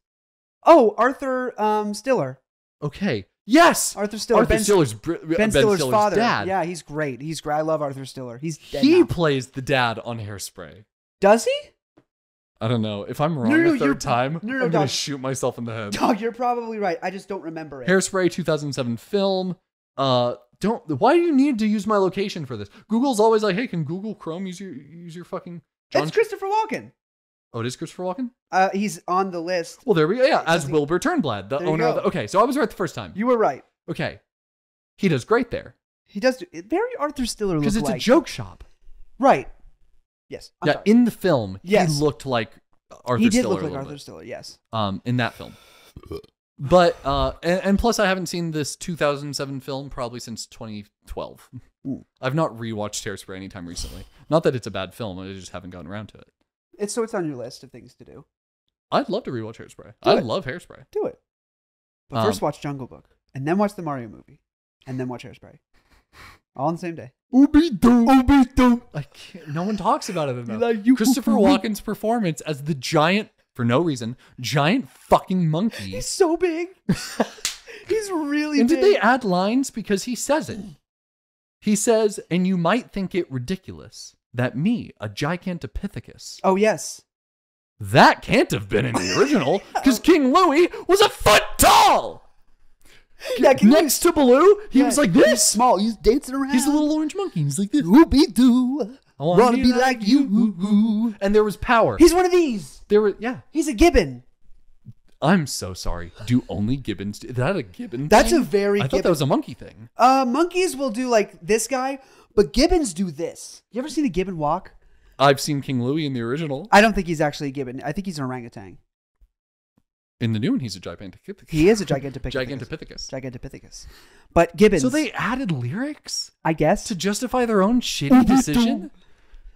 Speaker 1: Oh, Arthur um Stiller.
Speaker 2: Okay. Yes.
Speaker 1: Arthur Stiller.
Speaker 2: Arthur
Speaker 1: ben,
Speaker 2: Stiller's br-
Speaker 1: ben, Stiller's, father.
Speaker 2: dad.
Speaker 1: Yeah, he's great. He's great. I love Arthur Stiller. He's
Speaker 2: He
Speaker 1: now.
Speaker 2: plays the dad on Hairspray.
Speaker 1: Does he?
Speaker 2: I don't know. If I'm wrong
Speaker 1: No, no, you're-
Speaker 2: third time,
Speaker 1: no, no,
Speaker 2: I'm gonna
Speaker 1: Doc.
Speaker 2: shoot myself in the head.
Speaker 1: Dog, you're probably right. I just don't remember it.
Speaker 2: Hairspray 2007 film. Uh, don't. Why do you need to use my location for this? Google's always like, hey, can Google Chrome use your use your fucking John?
Speaker 1: It's Christopher Walken.
Speaker 2: oh, it is Christopher Walken.
Speaker 1: Uh, he's on the list.
Speaker 2: Well, there we go. Yeah, as
Speaker 1: Something-
Speaker 2: Wilbur Turnblad, the
Speaker 1: There
Speaker 2: owner. Of the, okay, so I was right the first time.
Speaker 1: You were right.
Speaker 2: Okay, he does great there
Speaker 1: He does do, very Arthur Stiller
Speaker 2: because it's
Speaker 1: like.
Speaker 2: a joke shop.
Speaker 1: Right. Yes. I'm
Speaker 2: yeah,
Speaker 1: sorry.
Speaker 2: in the film,
Speaker 1: Yes.
Speaker 2: he looked like Arthur
Speaker 1: he did
Speaker 2: Stiller
Speaker 1: look like Arthur
Speaker 2: bit,
Speaker 1: Stiller. Yes.
Speaker 2: um, in that film. But uh, and, and plus, I haven't seen this 2007 film probably since 2012.
Speaker 1: Ooh.
Speaker 2: I've not rewatched Hairspray anytime recently. Not that it's a bad film, I just haven't gotten around to it.
Speaker 1: It's so it's on your list of things to do.
Speaker 2: I'd love to rewatch Hairspray.
Speaker 1: Do
Speaker 2: I
Speaker 1: it.
Speaker 2: love Hairspray.
Speaker 1: Do it. But
Speaker 2: Um,
Speaker 1: first, watch Jungle Book, and then watch the Mario movie, and then watch Hairspray. All on the same day.
Speaker 2: Obito, Obito. I can't. No one talks about it enough.
Speaker 1: like, you-
Speaker 2: Christopher Walken's performance as the giant, for no reason, giant fucking monkey.
Speaker 1: He's so big. He's really
Speaker 2: And
Speaker 1: big.
Speaker 2: did they add lines because he says it? He says, and you might think it ridiculous that me, a gigantopithecus,
Speaker 1: oh yes.
Speaker 2: that can't have been in the original because King Louie was a foot tall.
Speaker 1: Yeah,
Speaker 2: Next to Baloo, he
Speaker 1: Yeah,
Speaker 2: was like
Speaker 1: He's
Speaker 2: this.
Speaker 1: small. He's dancing around.
Speaker 2: He's a little orange monkey. He's like this.
Speaker 1: Whoopie doo.
Speaker 2: I wanna
Speaker 1: Wanna be like you.
Speaker 2: And there was power.
Speaker 1: He's one of these.
Speaker 2: there were yeah.
Speaker 1: He's a gibbon.
Speaker 2: I'm so sorry. Do only gibbons? Is that a gibbon?
Speaker 1: That's
Speaker 2: thing?
Speaker 1: a very
Speaker 2: I thought that was a monkey thing.
Speaker 1: Uh, monkeys will do like this guy, but gibbons do this. You ever seen a gibbon walk?
Speaker 2: I've seen King Louie in the original.
Speaker 1: I don't think he's actually a gibbon. I think he's an orangutan.
Speaker 2: In the new one, he's a gigantopithecus.
Speaker 1: He is a gigantopithecus.
Speaker 2: Gigantopithecus.
Speaker 1: Gigantopithecus. But gibbons.
Speaker 2: So they added lyrics
Speaker 1: I guess.
Speaker 2: to justify their own shitty decision.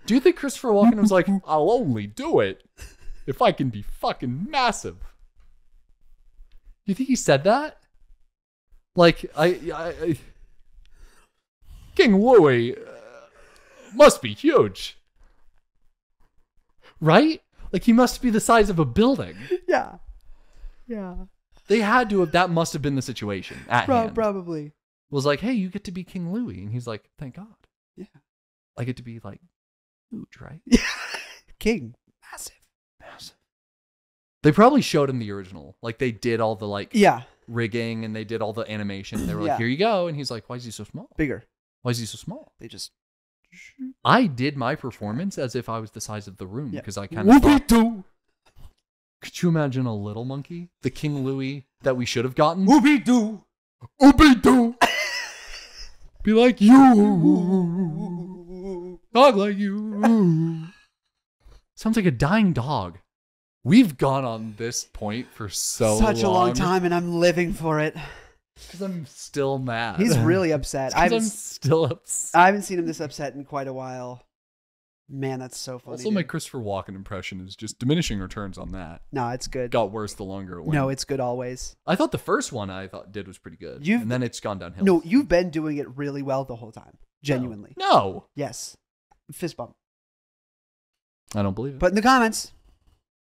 Speaker 2: Do you think Christopher Walken was like, "I'll only do it if I can be fucking massive"? Do you think he said that? Like, I, I, I King Louie uh, must be huge, right? Like he must be the size of a building.
Speaker 1: yeah. Yeah.
Speaker 2: They had to have. That must have been the situation at
Speaker 1: Pro-
Speaker 2: hand.
Speaker 1: probably.
Speaker 2: was like, "Hey, you get to be King Louie," and he's like, "Thank God."
Speaker 1: Yeah.
Speaker 2: I get to be like huge, right?
Speaker 1: King. Massive.
Speaker 2: Massive. They probably showed him the original. Like they did all the like
Speaker 1: Yeah.
Speaker 2: rigging and they did all the animation. They were like, "Here you go," and he's like, "Why is he so small?
Speaker 1: Bigger.
Speaker 2: Why is he so small?"
Speaker 1: They just.
Speaker 2: I did my performance as if I was the size of the room
Speaker 1: Yeah.
Speaker 2: because I kind of. Could you imagine a little monkey? The King Louie that we should have gotten?
Speaker 1: Ooby doo.
Speaker 2: Ooby doo. Be like you. Dog like you. Sounds like a dying dog. We've gone on this point for so
Speaker 1: Such a long time, and I'm living for it.
Speaker 2: Because I'm still mad.
Speaker 1: He's really upset. I
Speaker 2: Because I'm still upset.
Speaker 1: I haven't seen him this upset in quite a while. Man, that's so funny.
Speaker 2: Also, my
Speaker 1: dude.
Speaker 2: Christopher Walken impression is just diminishing returns on that.
Speaker 1: no, it's good.
Speaker 2: Got worse the longer it went.
Speaker 1: No, it's good always.
Speaker 2: I thought the first one I thought did was pretty good,
Speaker 1: You've-
Speaker 2: and then it's gone downhill.
Speaker 1: No, you've been doing it really well the whole time. Genuinely.
Speaker 2: No,
Speaker 1: Yes. Fist bump.
Speaker 2: I don't believe it.
Speaker 1: Put in the comments.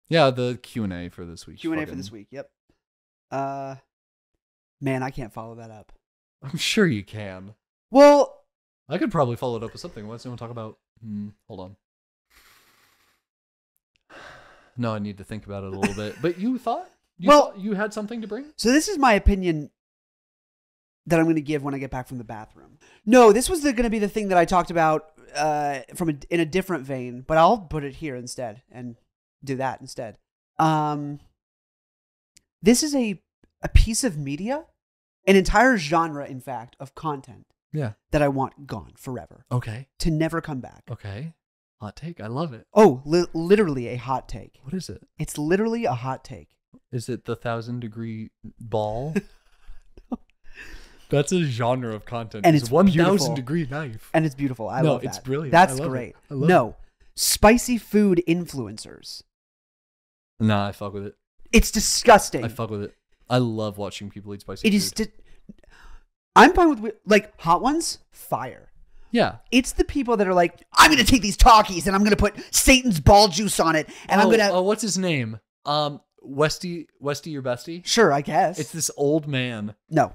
Speaker 2: yeah, the Q and A for this week.
Speaker 1: Q and A for this week. Yep. Uh, man, I can't follow that up.
Speaker 2: I'm sure you can.
Speaker 1: Well,
Speaker 2: I could probably follow it up with something. What's anyone talk about? Hmm, hold on. No, I need to think about it a little bit. But you thought? You
Speaker 1: Well-
Speaker 2: thought you had something to bring?
Speaker 1: so this is my opinion that I'm going to give when I get back from the bathroom. No, this was going to be the thing that I talked about uh, from a, in a different vein, but I'll put it here instead and do that instead. Um, this is a a piece of media, an entire genre, in fact, of content
Speaker 2: Yeah.
Speaker 1: that I want gone forever
Speaker 2: Okay.
Speaker 1: to never come back.
Speaker 2: Okay. Hot take. I love it.
Speaker 1: Oh, li- literally a hot take.
Speaker 2: What is it?
Speaker 1: It's literally a hot take.
Speaker 2: Is it the thousand degree ball? That's a genre of content.
Speaker 1: And
Speaker 2: It's
Speaker 1: it's
Speaker 2: thousand degree knife.
Speaker 1: And it's beautiful. I
Speaker 2: No,
Speaker 1: love that.
Speaker 2: it's brilliant.
Speaker 1: That's
Speaker 2: I love it.
Speaker 1: great. No, spicy food influencers.
Speaker 2: Nah, I fuck with it.
Speaker 1: It's disgusting.
Speaker 2: I fuck with it. I love watching people eat spicy
Speaker 1: it
Speaker 2: food.
Speaker 1: is. Di- I'm fine with like hot ones. Fire.
Speaker 2: yeah.
Speaker 1: It's the people that are like, I'm gonna take these Takis and I'm gonna put Satan's ball juice on it, and I'm
Speaker 2: oh,
Speaker 1: gonna.
Speaker 2: Oh, what's his name? Um, Westy, Westy, your bestie.
Speaker 1: Sure, I guess.
Speaker 2: It's this old man.
Speaker 1: no,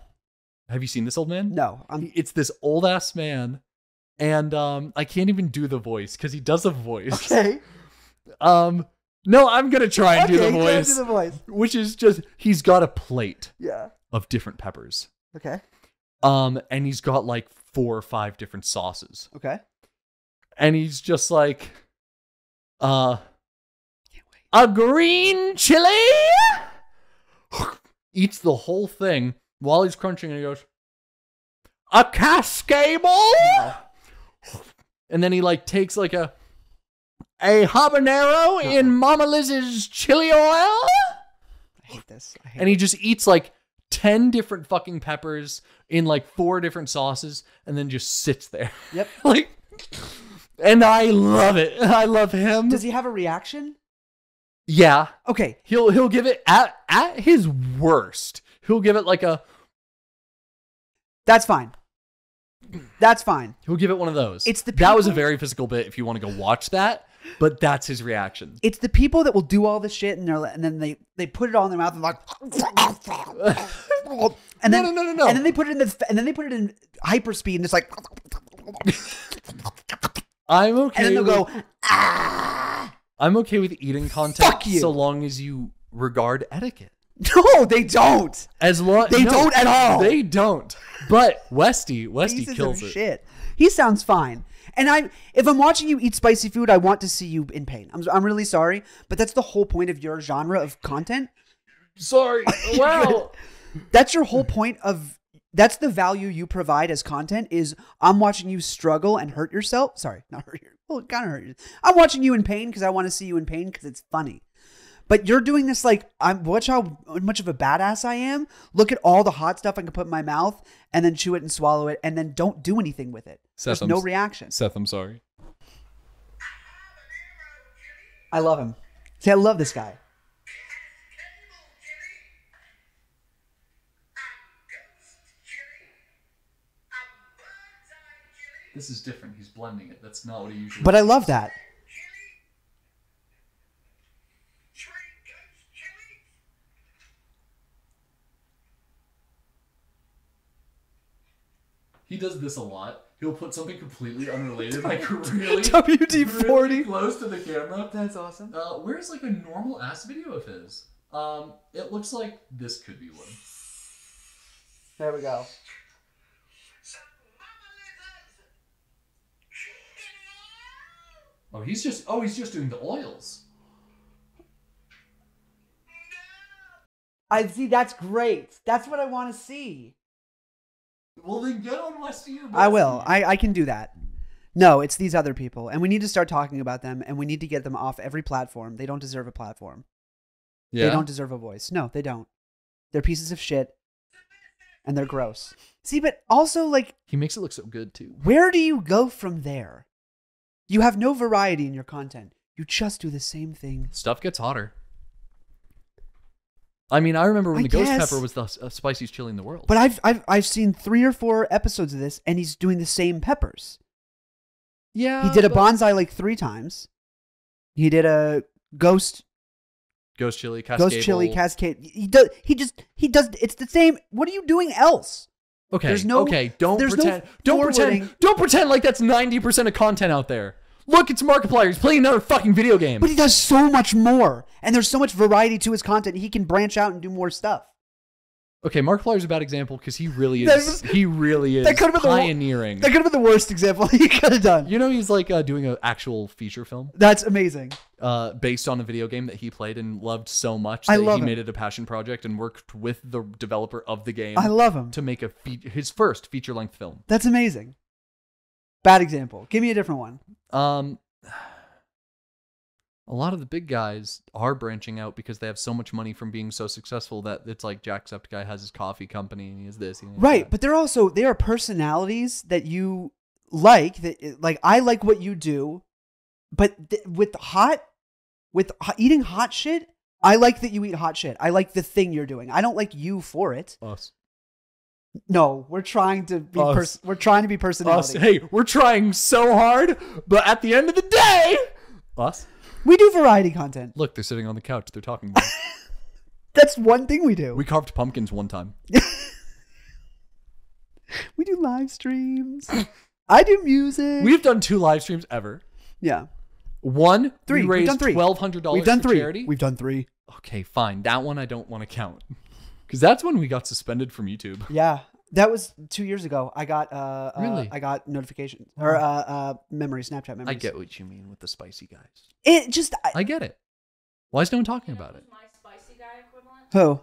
Speaker 2: Have you seen this old man?
Speaker 1: no. I'm.
Speaker 2: It's this old ass man, and um, I can't even do the voice because he does a voice.
Speaker 1: Okay.
Speaker 2: Um, no, I'm gonna try and do the voice,
Speaker 1: do the voice.
Speaker 2: which is just he's got a plate
Speaker 1: Yeah.
Speaker 2: of different peppers.
Speaker 1: Okay.
Speaker 2: Um, and he's got like four or five different sauces,
Speaker 1: Okay.
Speaker 2: and he's just like, uh, a green chili. Eats the whole thing while he's crunching, and he goes, a cascabel. And then he like takes like a a habanero in Mama Liz's chili oil,
Speaker 1: I hate this. I hate
Speaker 2: and he just eats like ten different fucking peppers in like four different sauces, and then just sits there.
Speaker 1: Yep.
Speaker 2: like, and I love it. I love him.
Speaker 1: Does he have a reaction?
Speaker 2: yeah,
Speaker 1: Okay.
Speaker 2: he'll he'll give it at at his worst. He'll give it like a
Speaker 1: That's fine. That's fine.
Speaker 2: he'll give it one of those.
Speaker 1: It's the
Speaker 2: that was a very physical bit. If you want to go watch that, but that's his reaction.
Speaker 1: It's the people that will do all this shit and they're and then they they put it all in their mouth and like and then
Speaker 2: No, no, no, no, no.
Speaker 1: and then they put it in the and then they put it in hyperspeed and it's like
Speaker 2: I'm okay.
Speaker 1: and then they'll
Speaker 2: with-
Speaker 1: go ah
Speaker 2: I'm okay with eating content
Speaker 1: Fuck you.
Speaker 2: so long as you regard etiquette.
Speaker 1: no they don't
Speaker 2: As long
Speaker 1: They
Speaker 2: no,
Speaker 1: don't at all.
Speaker 2: They don't. But Westy, Westy
Speaker 1: pieces
Speaker 2: kills
Speaker 1: of
Speaker 2: it.
Speaker 1: shit he sounds fine and I if I'm watching you eat spicy food I want to see you in pain I'm I'm really sorry but that's the whole point of your genre of content
Speaker 2: Sorry. Wow.
Speaker 1: That's your whole point of that's the value you provide as content is I'm watching you struggle and hurt yourself. Sorry, not hurt your well, kind of hurt you. I'm watching you in pain because I want to see you in pain because it's funny. But you're doing this like I'm watch how much of a badass I am. Look at all the hot stuff I can put in my mouth and then chew it and swallow it and then don't do anything with it.
Speaker 2: Seth,
Speaker 1: There's
Speaker 2: I'm
Speaker 1: no reaction.
Speaker 2: Seth, I'm sorry.
Speaker 1: I love him. See, I love this guy.
Speaker 2: This is different. He's blending it. That's not what he usually
Speaker 1: But I love that.
Speaker 2: He does this a lot. He'll put something completely unrelated, like really,
Speaker 1: WD-40.
Speaker 2: really close to the camera.
Speaker 1: That's awesome.
Speaker 2: Uh, where's like a normal ass video of his? Um, it looks like this could be one.
Speaker 1: There we go.
Speaker 2: Oh, he's just oh he's just doing the oils.
Speaker 1: I see. That's great. That's what I want to see.
Speaker 2: Well, then get on West or
Speaker 1: I will. I, I can do that. No, it's these other people, and we need to start talking about them, and we need to get them off every platform. They don't deserve a platform.
Speaker 2: yeah.
Speaker 1: They don't deserve a voice. No, they don't. They're pieces of shit, and they're gross. See, but also like,
Speaker 2: He makes it look so good too.
Speaker 1: where do you go from there? You have no variety in your content. You just do the same thing.
Speaker 2: Stuff gets hotter. I mean, I remember when
Speaker 1: I
Speaker 2: the ghost pepper was the uh, spiciest chili in the world.
Speaker 1: But I've I've I've seen three or four episodes of this, and he's doing the same peppers.
Speaker 2: yeah,
Speaker 1: He did a bonsai like three times. He did a ghost
Speaker 2: ghost chili, cascade
Speaker 1: ghost chili cascade. He does. He just he does. It's the same. What are you doing else?
Speaker 2: Okay,
Speaker 1: There's no-
Speaker 2: okay. Don't
Speaker 1: there's no
Speaker 2: pretend. don't pretend. Don't pretend like that's ninety percent of content out there. Look, it's Markiplier. He's playing another fucking video game.
Speaker 1: But he does so much more, and there's so much variety to his content. He can branch out and do more stuff.
Speaker 2: okay, Markiplier's a bad example because he really is. he really is
Speaker 1: that could've been the
Speaker 2: pioneering.
Speaker 1: That could have been the worst example he could have done.
Speaker 2: you know, he's like uh, doing an actual feature film
Speaker 1: That's amazing.
Speaker 2: Uh, based on a video game that he played and loved so much
Speaker 1: I love
Speaker 2: he
Speaker 1: him.
Speaker 2: made it a passion project and worked with the developer of the game
Speaker 1: I love him.
Speaker 2: to make a fe- his first feature length film.
Speaker 1: That's amazing. Bad example. Give me a different one.
Speaker 2: Um, a lot of the big guys are branching out because they have so much money from being so successful that it's like Jacksepticeye has his coffee company and he has this. He has
Speaker 1: Right,
Speaker 2: that.
Speaker 1: but they're also they are personalities that you like. That like I like what you do, but th- with hot, with eating hot shit, I like that you eat hot shit. I like the thing you're doing. I don't like you for it.
Speaker 2: us.
Speaker 1: No, we're trying to be
Speaker 2: Us.
Speaker 1: pers- we're trying to be
Speaker 2: Us.
Speaker 1: personality.
Speaker 2: Hey, we're trying so hard, but at the end of the day, us.
Speaker 1: We do variety content.
Speaker 2: Look, they're sitting on the couch. They're talking.
Speaker 1: That's one thing we do.
Speaker 2: we carved pumpkins one time.
Speaker 1: We do live streams. I do music.
Speaker 2: We've done two live streams ever.
Speaker 1: yeah,
Speaker 2: One,
Speaker 1: three.
Speaker 2: we
Speaker 1: We've done three.
Speaker 2: twelve hundred dollars
Speaker 1: We've done
Speaker 2: for
Speaker 1: three.
Speaker 2: charity.
Speaker 1: We've done three.
Speaker 2: Okay, fine. That one I don't want to count because that's when we got suspended from YouTube.
Speaker 1: Yeah, that was two years ago. I got uh, uh I got notifications or uh, uh memory Snapchat memories.
Speaker 2: I get what you mean with the spicy guys.
Speaker 1: it. Just I,
Speaker 2: I get it. Why is no one talking
Speaker 3: You know
Speaker 2: about it?
Speaker 3: who's my spicy guy equivalent?
Speaker 1: who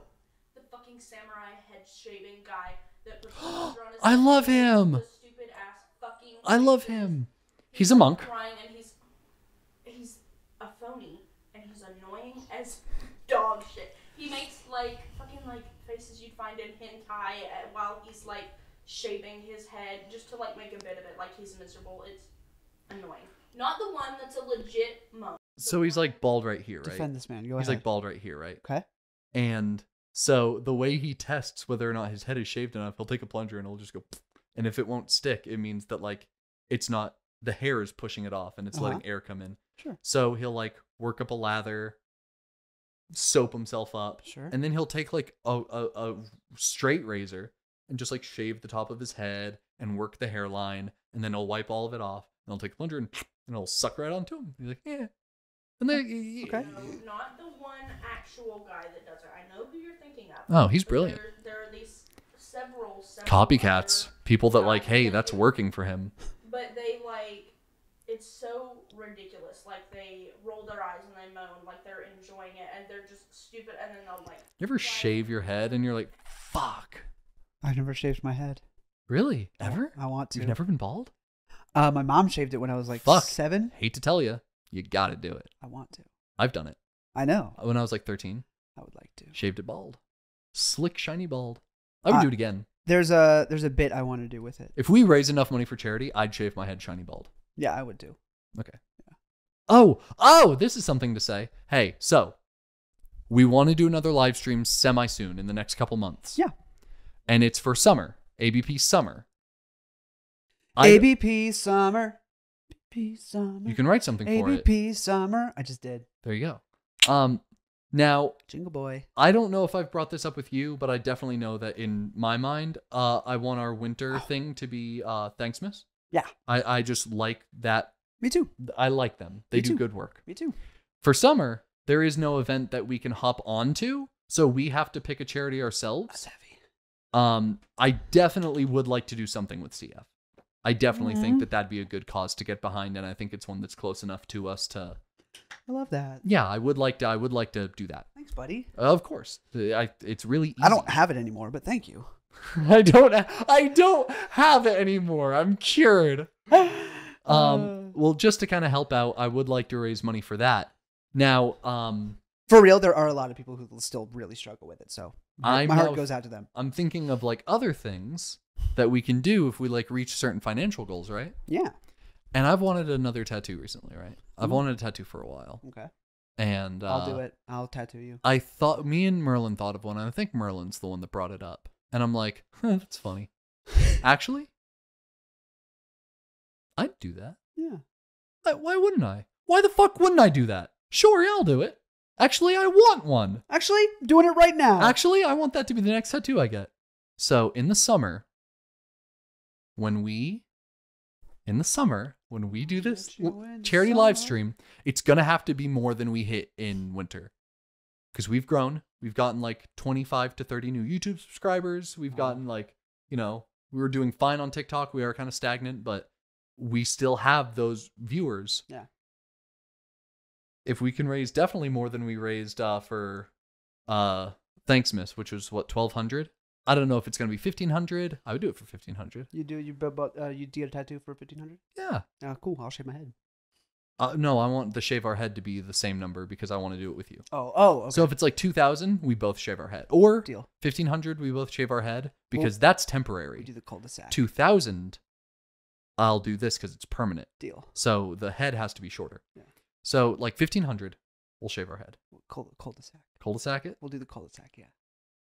Speaker 3: The fucking samurai head shaving guy that puts on his
Speaker 2: I love him.
Speaker 3: The stupid ass fucking.
Speaker 2: I love him. He's a monk.
Speaker 3: Crying and he's he's a phony and he's annoying as dog shit. He makes like fucking like faces you'd find in hentai uh, while he's like shaving his head just to like make a bit of it like he's miserable. It's annoying. Not the one that's a legit monk.
Speaker 2: So he's like bald right here, right?
Speaker 1: defend this man? Go
Speaker 2: He's
Speaker 1: ahead.
Speaker 2: like bald right here, right?
Speaker 1: okay.
Speaker 2: And so the way he tests whether or not his head is shaved enough, he'll take a plunger and it'll just go, and if it won't stick, it means that like it's not the hair is pushing it off and it's letting
Speaker 1: Uh-huh.
Speaker 2: air come in.
Speaker 1: Sure.
Speaker 2: So he'll like work up a lather, soap himself up,
Speaker 1: Sure.
Speaker 2: and then he'll take like a, a, a straight razor and just like shave the top of his head and work the hairline, and then he'll wipe all of it off. And he'll take a plunger and, and it'll suck right onto him. He's like, yeah. And oh, then,
Speaker 1: Okay.
Speaker 3: No, not the one actual guy that does it. I know who you're thinking of.
Speaker 2: Oh, he's brilliant.
Speaker 3: There, there are these several, several
Speaker 2: Copycats, people that like, hey, that's working for him.
Speaker 3: But they like, it's so ridiculous. Like they roll their eyes and they moan like they're enjoying it, and they're just stupid. And then they'll like.
Speaker 2: You ever shave your head and you're like, fuck.
Speaker 1: I've never shaved my head.
Speaker 2: Really? Ever?
Speaker 1: I want to.
Speaker 2: You've never been bald?
Speaker 1: Uh, my mom shaved it when I was like
Speaker 2: Fuck.
Speaker 1: seven.
Speaker 2: Hate to tell you, you gotta do it.
Speaker 1: I want to.
Speaker 2: I've done it.
Speaker 1: I know.
Speaker 2: When I was like 13,
Speaker 1: I would like to.
Speaker 2: shaved it bald. Slick, shiny bald. I would
Speaker 1: Uh,
Speaker 2: do it again.
Speaker 1: There's a there's a bit I want to do with it.
Speaker 2: If we raise enough money for charity, I'd shave my head shiny bald.
Speaker 1: Yeah, I would do.
Speaker 2: Okay. Yeah. Oh, oh, this is something to say. Hey, so we want to do another live stream semi soon in the next couple months.
Speaker 1: Yeah.
Speaker 2: And it's for summer, ABP summer. I-
Speaker 1: ABP summer. ABP summer.
Speaker 2: You can write something for it.
Speaker 1: ABP summer. I just did.
Speaker 2: There you go. Um, now
Speaker 1: Jingle boy.
Speaker 2: I don't know if I've brought this up with you, but I definitely know that in my mind, uh, I want our winter thing to be uh, Thanksmas.
Speaker 1: Yeah.
Speaker 2: I, I just like that.
Speaker 1: Me too.
Speaker 2: I like them. They
Speaker 1: Me
Speaker 2: do
Speaker 1: too.
Speaker 2: good work.
Speaker 1: Me too.
Speaker 2: For summer, there is no event that we can hop onto, so we have to pick a charity ourselves.
Speaker 1: That's heavy.
Speaker 2: Um, I definitely would like to do something with CF. I definitely think
Speaker 1: Mhm.
Speaker 2: that that'd be a good cause to get behind, and I think it's one that's close enough to us to
Speaker 1: I love that.
Speaker 2: Yeah, I would like to. I would like to do that.
Speaker 1: Thanks, buddy.
Speaker 2: Of course, I, it's really. Easy.
Speaker 1: I don't have it anymore, but thank you.
Speaker 2: I don't. I don't have it anymore. I'm cured. Um. Well, just to kind of help out, I would like to raise money for that. Now, um,
Speaker 1: For real, there are a lot of people who still really struggle with it. So my, my heart
Speaker 2: now-
Speaker 1: goes out to them.
Speaker 2: I'm thinking of like other things that we can do if we like reach certain financial goals, right?
Speaker 1: Yeah.
Speaker 2: And I've wanted another tattoo recently, right? I've
Speaker 1: Ooh.
Speaker 2: wanted a tattoo for a while,
Speaker 1: Okay.
Speaker 2: and uh,
Speaker 1: I'll do it. I'll tattoo you.
Speaker 2: I thought me and Merlin thought of one, and I think Merlin's the one that brought it up. And I'm like, huh, that's funny. Actually, I'd do that.
Speaker 1: Yeah.
Speaker 2: Why- Why wouldn't I? Why the fuck wouldn't I do that? Sure, yeah, I'll do it. Actually, I want one.
Speaker 1: Actually, doing it right now.
Speaker 2: Actually, I want that to be the next tattoo I get. So in the summer, when we, in the summer, when we do this
Speaker 1: Get you
Speaker 2: w-
Speaker 1: in
Speaker 2: charity live stream, it's gonna have to be more than we hit in winter. Because we've grown. We've gotten like 25 to 30 new YouTube subscribers. We've gotten like, you know, we were doing fine on TikTok. We are kind of stagnant, but we still have those viewers.
Speaker 1: Yeah.
Speaker 2: If we can raise definitely more than we raised uh, for uh Thanksmas, which was what 1200. I don't know if it's gonna be 1500. I would do it for 1500.
Speaker 1: You do you bu- bu- uh, you get a tattoo for fifteen hundred?
Speaker 2: Yeah.
Speaker 1: Oh, cool. I'll shave my head.
Speaker 2: Uh, no, I want the shave our head to be the same number because I want to do it with you.
Speaker 1: Oh, oh. Okay.
Speaker 2: So if it's like 2000, we both shave our head. Or
Speaker 1: deal.
Speaker 2: 1500, we both shave our head because that's
Speaker 1: We
Speaker 2: temporary.
Speaker 1: do the cul-de-sac.
Speaker 2: 2000, I'll do this because it's permanent.
Speaker 1: deal.
Speaker 2: So the head has to be shorter.
Speaker 1: Yeah.
Speaker 2: So like 1500, we'll shave our head.
Speaker 1: Cul- cul-de-sac.
Speaker 2: Cul-de-sac it.
Speaker 1: We'll do the cul-de-sac. Yeah.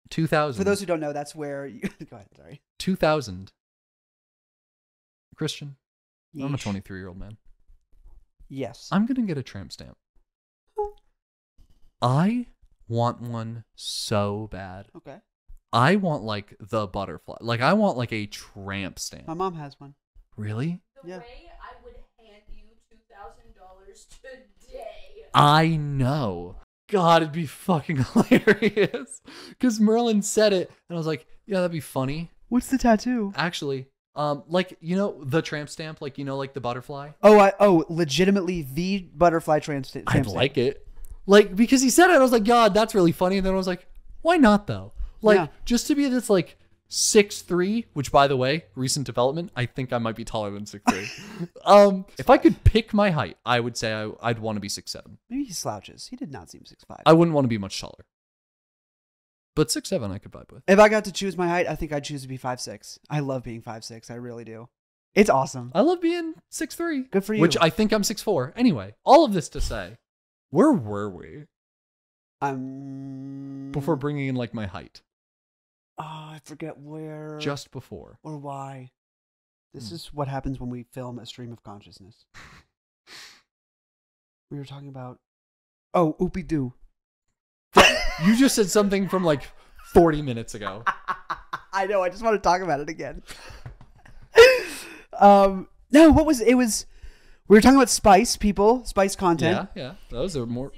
Speaker 2: 2000.
Speaker 1: For those who don't know, that's where you go ahead. Sorry.
Speaker 2: 2000. Christian, I'm a 23 year old man.
Speaker 1: Yes.
Speaker 2: I'm gonna get a tramp stamp. I want one so bad.
Speaker 1: okay.
Speaker 2: I want like the butterfly. Like I want like a tramp stamp.
Speaker 1: My mom has one.
Speaker 2: Really?
Speaker 3: The
Speaker 1: Yeah.
Speaker 3: way I would hand you two thousand dollars today.
Speaker 2: I know. God, it'd be fucking hilarious. Because Merlin said it, and I was like, yeah, that'd be funny.
Speaker 1: What's the tattoo?
Speaker 2: Actually, um, like you know the tramp stamp, like you know, like the butterfly.
Speaker 1: Oh, I oh, legitimately the butterfly trans. tramp
Speaker 2: I'd
Speaker 1: stamp.
Speaker 2: I like it. Like because he said it, I was like, God, that's really funny. And then I was like, why not though? Like
Speaker 1: Yeah.
Speaker 2: just to be this like six three, which by the way, recent development, I think I might be taller than six three. um, if I could pick my height, I would say I, I'd want to be six seven.
Speaker 1: Maybe he slouches. He did not seem six five.
Speaker 2: I wouldn't want to be much taller. But six seven, I could vibe with.
Speaker 1: If I got to choose my height, I think I'd choose to be five six. I love being five six. I really do. It's awesome.
Speaker 2: I love being six three.
Speaker 1: Good for you.
Speaker 2: Which I think I'm six four. Anyway, all of this to say, where were we
Speaker 1: I'm
Speaker 2: before bringing in like my height?
Speaker 1: I forget where.
Speaker 2: Just before.
Speaker 1: or why. This
Speaker 2: Hmm.
Speaker 1: is what happens when we film a stream of consciousness. we were talking about. Oh, oopie doo.
Speaker 2: You just said something from like 40 minutes ago.
Speaker 1: I know. I just want to talk about it again. um, no, what was it? Was we were talking about spice people, spice content.
Speaker 2: Yeah, yeah. Those are more.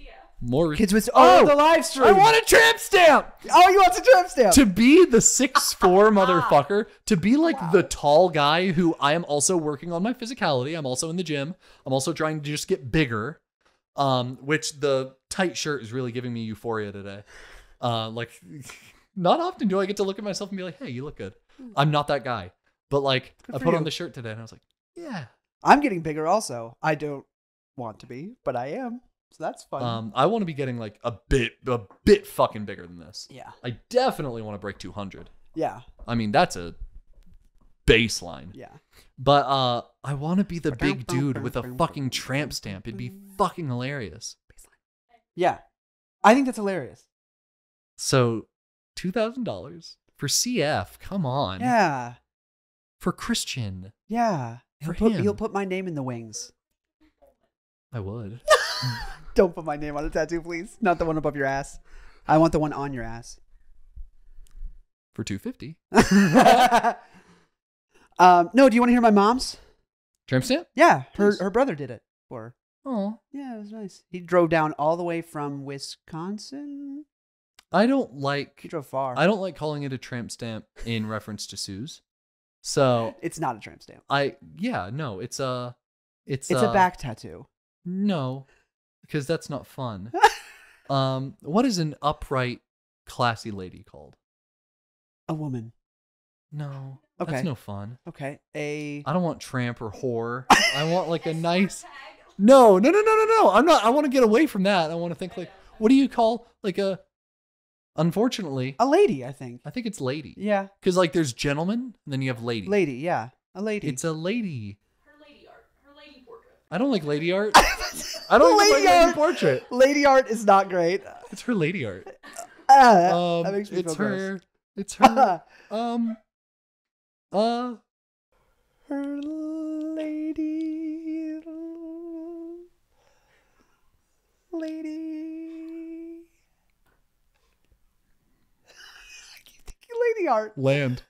Speaker 2: More.
Speaker 1: Kids with oh,
Speaker 2: Oh,
Speaker 1: the live stream.
Speaker 2: I want a tramp stamp
Speaker 1: Oh, you want a tramp stamp?
Speaker 2: to be the six four motherfucker. To be like the tall guy who I am also working on my physicality. I'm also in the gym. I'm also trying to just get bigger. Um, which the tight shirt is really giving me euphoria today. Uh, like, not often do I get to look at myself and be like, "Hey, you look good." I'm not that guy, but like, I put
Speaker 1: you.
Speaker 2: on the shirt today and I was like, "Yeah."
Speaker 1: I'm getting bigger. Also, I don't want to be, but I am. So that's fun.
Speaker 2: Um, I want to be getting like a bit, a bit fucking bigger than this.
Speaker 1: yeah,
Speaker 2: I definitely want to break 200.
Speaker 1: yeah,
Speaker 2: I mean, that's a baseline.
Speaker 1: yeah.
Speaker 2: But uh, I want to be the big dude with a fucking tramp stamp. It'd be fucking hilarious.
Speaker 1: Yeah. I think that's hilarious.
Speaker 2: So, two thousand dollars for CF. Come on.
Speaker 1: Yeah.
Speaker 2: For Christian,
Speaker 1: Yeah. He'll put, he'll put my name in the wings.
Speaker 2: I would.
Speaker 1: Don't put my name on a tattoo, please. Not the one above your ass. I want the one on your ass.
Speaker 2: For two fifty.
Speaker 1: um, no, do you want to hear my mom's?
Speaker 2: Tramp stamp.
Speaker 1: Yeah, her
Speaker 2: Please.
Speaker 1: her brother did it for her.
Speaker 2: Oh,
Speaker 1: Yeah, it was nice. He drove down all the way from Wisconsin.
Speaker 2: I don't like.
Speaker 1: He drove far.
Speaker 2: I don't like calling it a tramp stamp in reference to Sue's. So
Speaker 1: It's not a tramp stamp.
Speaker 2: I yeah no it's a it's
Speaker 1: It's a back tattoo.
Speaker 2: no because that's not fun. um, what is an upright, classy lady called?
Speaker 1: A woman.
Speaker 2: No,
Speaker 1: Okay.
Speaker 2: that's no fun.
Speaker 1: Okay. A.
Speaker 2: I don't want tramp or whore. I want like a nice. No, no, no, no, no, no. I'm not. I want to get away from that. I want to think like, what do you call like a? Unfortunately,
Speaker 1: A lady, I think.
Speaker 2: I think it's lady.
Speaker 1: Yeah.
Speaker 2: Because like there's gentleman, and then you have lady.
Speaker 1: Lady. Yeah. A lady.
Speaker 2: It's a lady.
Speaker 3: Lady art. Her lady portrait.
Speaker 2: I don't like lady art. I don't even
Speaker 1: Lady
Speaker 2: like lady
Speaker 1: art.
Speaker 2: portrait.
Speaker 1: lady art is not great.
Speaker 2: It's her lady art.
Speaker 1: Ah,
Speaker 2: Um,
Speaker 1: that makes me
Speaker 2: it's
Speaker 1: feel
Speaker 2: her. It's her. um. Uh.
Speaker 1: Her lady. Lady. I keep thinking lady art.
Speaker 2: Land.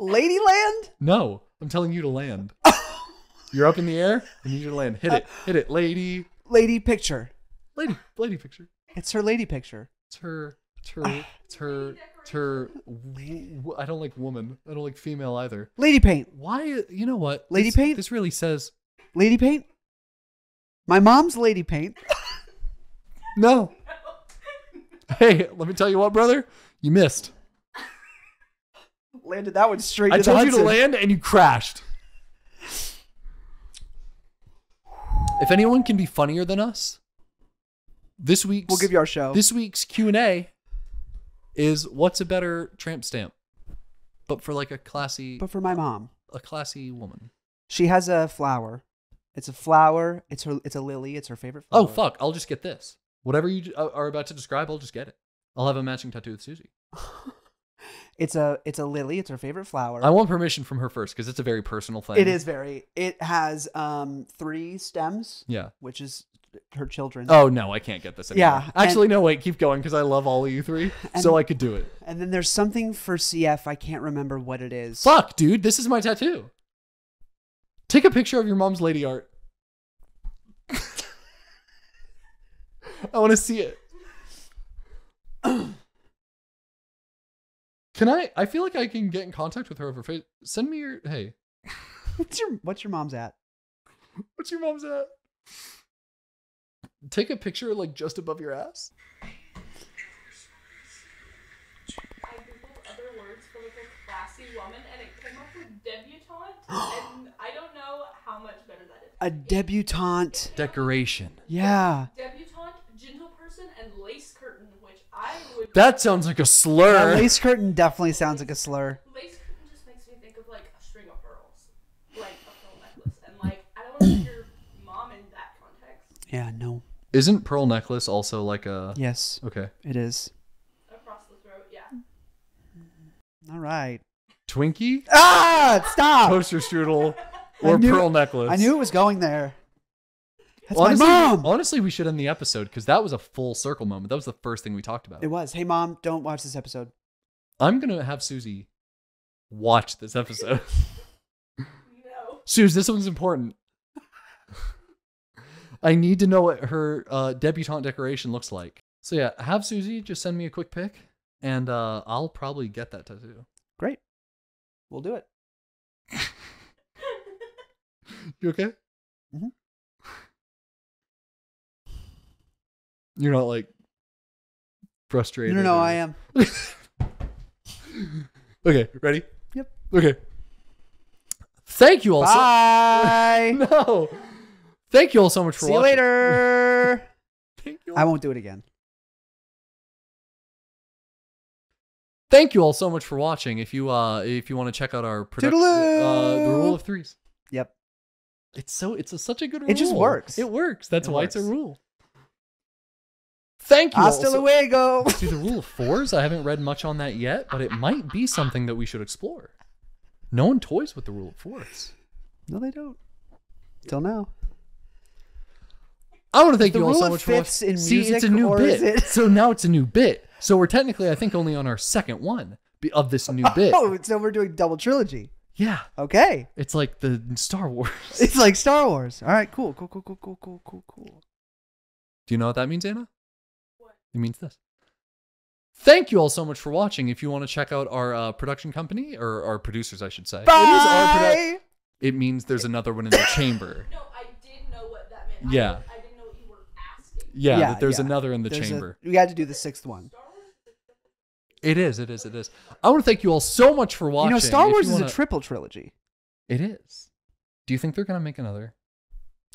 Speaker 1: Ladyland?
Speaker 2: No, I'm telling you to land. You're up in the air. I need you to land. Hit it. Uh, Hit it, lady.
Speaker 1: Lady picture.
Speaker 2: Lady. Lady picture.
Speaker 1: It's her lady picture.
Speaker 2: It's her. It's her. Ah. It's her. It's her. w- w- I don't like woman. I don't like female either.
Speaker 1: Lady paint.
Speaker 2: Why? You know what?
Speaker 1: Lady
Speaker 2: This-
Speaker 1: paint?
Speaker 2: This really says
Speaker 1: Lady paint? My mom's lady paint.
Speaker 2: no. Hey, let me tell you what, brother. You missed.
Speaker 1: Landed that one straight
Speaker 2: I told you to land and you crashed. If anyone can be funnier than us, this week's
Speaker 1: We'll give you our show.
Speaker 2: this week's Q and A is what's a better tramp stamp, but for like a classy
Speaker 1: but for my mom,
Speaker 2: a classy woman.
Speaker 1: she has a flower. It's a flower. It's her. It's a lily. It's her favorite oh, flower.
Speaker 2: Oh fuck! I'll just get this. Whatever you uh, are about to describe, I'll just get it. I'll have a matching tattoo with Susie.
Speaker 1: It's a. It's a lily. It's her favorite flower.
Speaker 2: I want permission from her first because it's a very personal thing.
Speaker 1: It is very. It has um three stems,
Speaker 2: Yeah.
Speaker 1: which is her children.
Speaker 2: Oh no, I can't get this anymore.
Speaker 1: Yeah, and-
Speaker 2: Actually, no. Wait, keep going because I love all of you three, so I could do it.
Speaker 1: And then there's something for CF. I can't remember what it is.
Speaker 2: Fuck, dude, this is my tattoo. Take a picture of your mom's lady art. I want to see it. Can I? I feel like I can get in contact with her over face. Send me your. Hey,
Speaker 1: What's your What's your mom's at?
Speaker 2: what's your mom's at? Take a picture like just above your ass.
Speaker 3: I googled other words for like a classy woman, and it came up with debutante, and I don't know how much better that is.
Speaker 1: A debutante.
Speaker 2: Decoration.
Speaker 1: Yeah.
Speaker 3: Debutante, gentle person, and lace curtain, which I would.
Speaker 2: That sounds like a
Speaker 1: Yeah,
Speaker 2: slur.
Speaker 1: lace curtain definitely sounds like a slur.
Speaker 3: Lace curtain just makes me think of like a string of pearls, like a pearl necklace, and like I don't want to put your mom in that context.
Speaker 1: Yeah. No.
Speaker 2: Isn't pearl necklace also like a?
Speaker 1: Yes,
Speaker 2: Okay.
Speaker 1: it is.
Speaker 3: Across the throat, yeah.
Speaker 1: All right.
Speaker 2: Twinkie,
Speaker 1: Ah! Stop.
Speaker 2: toaster strudel, or
Speaker 1: knew-
Speaker 2: pearl necklace.
Speaker 1: I knew it was going there. That's
Speaker 2: honestly,
Speaker 1: my mom.
Speaker 2: honestly, we should end the episode because that was a full circle moment. That was the first thing we talked about.
Speaker 1: It was. Hey, mom, don't watch this episode.
Speaker 2: I'm gonna have Susie watch this episode.
Speaker 3: No.
Speaker 2: Suze, this one's important. I need to know what her uh, debutante decoration looks like. So yeah, have Susie just send me a quick pic, and uh, I'll probably get that tattoo.
Speaker 1: Great. We'll do it.
Speaker 2: You okay?
Speaker 1: Mhm.
Speaker 2: You're not like frustrated.
Speaker 1: No, no, no,
Speaker 2: or-
Speaker 1: I am.
Speaker 2: Okay, ready?
Speaker 1: Yep.
Speaker 2: Okay. Thank you all so
Speaker 1: Bye.
Speaker 2: No. Thank you all so much for watching.
Speaker 1: See you later.
Speaker 2: Thank you.
Speaker 1: I won't do it again.
Speaker 2: Thank you all so much for watching. If you uh if you want to check out our production uh the rule of threes.
Speaker 1: Yep.
Speaker 2: It's so it's a, such a good rule.
Speaker 1: It just works.
Speaker 2: It works. That's
Speaker 1: It
Speaker 2: why it's a rule. Thank you. all
Speaker 1: Hasta
Speaker 2: so-
Speaker 1: luego.
Speaker 2: See the rule of fours. I haven't read much on that yet, but it might be something that we should explore. No one toys with the rule of fours.
Speaker 1: no, they don't. Till now.
Speaker 2: I want to thank
Speaker 1: The
Speaker 2: you all so much for
Speaker 1: fifths
Speaker 2: watching.
Speaker 1: in
Speaker 2: See, it's a
Speaker 1: music,
Speaker 2: new
Speaker 1: or
Speaker 2: bit.
Speaker 1: is it-
Speaker 2: So now it's a new bit. So we're technically, I think, only on our second one of this new bit.
Speaker 1: Oh, so we're doing double trilogy.
Speaker 2: Yeah,
Speaker 1: Okay.
Speaker 2: it's like the Star Wars.
Speaker 1: It's like Star Wars. All right, cool, cool, cool, cool, cool, cool, cool, cool.
Speaker 2: Do you know what that means, Anna?
Speaker 3: What?
Speaker 2: It means this. Thank you all so much for watching. If you want to check out our uh, production company, or our producers, I should say. It is our produ-
Speaker 1: Bye.
Speaker 2: It means there's another one in the chamber.
Speaker 3: No, I did know what that meant.
Speaker 2: Yeah.
Speaker 3: I, I didn't know what you were asking.
Speaker 2: Yeah,
Speaker 1: Yeah,
Speaker 2: that there's
Speaker 1: yeah.
Speaker 2: another in the
Speaker 1: There's a-
Speaker 2: chamber.
Speaker 1: we had to do the sixth one.
Speaker 2: It is. It is. It is. I want to thank you all so much for watching.
Speaker 1: You know, Star
Speaker 2: If
Speaker 1: Wars
Speaker 2: you
Speaker 1: is
Speaker 2: wanna-
Speaker 1: a triple trilogy.
Speaker 2: It is. Do you think they're gonna make another?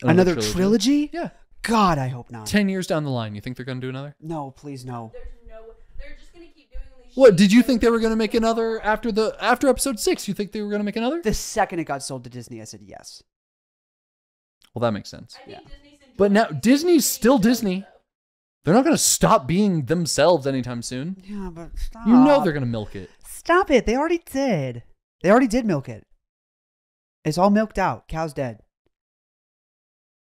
Speaker 1: Another, trilogy?
Speaker 2: Yeah.
Speaker 1: God, I hope not.
Speaker 2: Ten years down the line, you think they're gonna do another?
Speaker 1: No, please no.
Speaker 3: There's no. They're just gonna keep doing these.
Speaker 2: What did you think they were gonna make another after the after episode six? You think they were gonna make another?
Speaker 1: The second it got sold to Disney, I said yes.
Speaker 2: Well, that makes sense.
Speaker 1: Yeah.
Speaker 2: But now Disney's still Disney. They're not gonna stop being themselves anytime soon.
Speaker 1: Yeah, but stop.
Speaker 2: You know they're gonna milk it.
Speaker 1: Stop it. They already did. They already did milk it. It's all milked out. Cow's dead.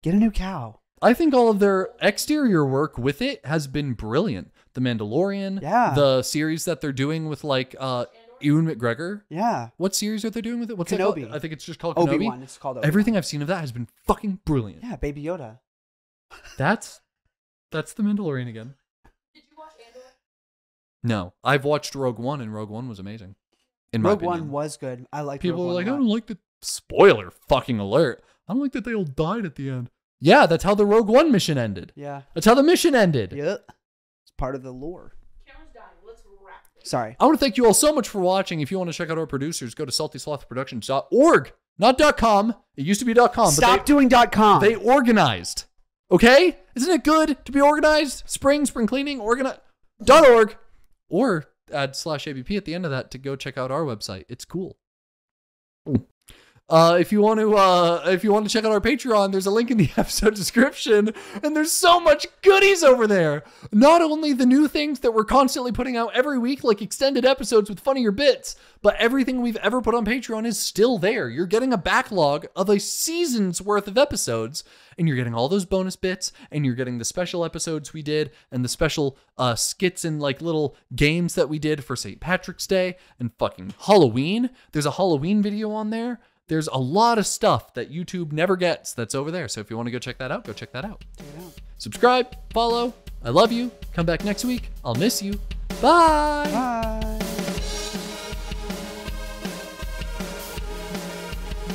Speaker 1: Get a new cow.
Speaker 2: I think all of their exterior work with it has been brilliant. The Mandalorian,
Speaker 1: Yeah.
Speaker 2: the series that they're doing with like uh Ewan McGregor.
Speaker 1: Yeah.
Speaker 2: What series are they doing with it? What's that called?
Speaker 1: Kenobi.
Speaker 2: I think it's just called Kenobi.
Speaker 1: Obi Wan. It's called Obi
Speaker 2: Everything I've seen of that has been fucking brilliant.
Speaker 1: Yeah, Baby Yoda.
Speaker 2: That's that's the Mandalorian again.
Speaker 3: Did you watch Andor?
Speaker 2: No, I've watched Rogue One, and Rogue One was amazing. In my
Speaker 1: Rogue
Speaker 2: opinion.
Speaker 1: One was good. I like.
Speaker 2: people
Speaker 1: Rogue
Speaker 2: are like,
Speaker 1: a
Speaker 2: I
Speaker 1: lot.
Speaker 2: don't like the spoiler fucking alert. I don't like that they all died at the end. Yeah, that's how the Rogue One mission ended.
Speaker 1: Yeah.
Speaker 2: That's how the mission ended.
Speaker 1: Yep. It's part of the lore.
Speaker 3: Cameron's dying. Let's wrap this.
Speaker 1: Sorry.
Speaker 2: I want to thank you all so much for watching. If you want to check out our producers, go to saltyslothproductions.org. Not .com. It used to be .com,
Speaker 1: Stop
Speaker 2: but
Speaker 1: doing dot com.
Speaker 2: they, they organized. Okay? Isn't it good to be organized? Spring, spring cleaning, organize. .org. Or add slash ABP at the end of that to go check out our website. It's cool. Uh, if you want to, uh, if you want to check out our Patreon, there's a link in the episode description, and there's so much goodies over there. Not only the new things that we're constantly putting out every week, like extended episodes with funnier bits, but everything we've ever put on Patreon is still there. You're getting a backlog of a season's worth of episodes, and you're getting all those bonus bits, and you're getting the special episodes we did, and the special uh, skits and like little games that we did for St. Patrick's Day and fucking Halloween. There's a Halloween video on there. There's a lot of stuff that YouTube never gets that's over there. So if you want to go check that out, go check that out. Subscribe, follow. I love you. Come back next week. I'll miss you. Bye.
Speaker 1: Bye.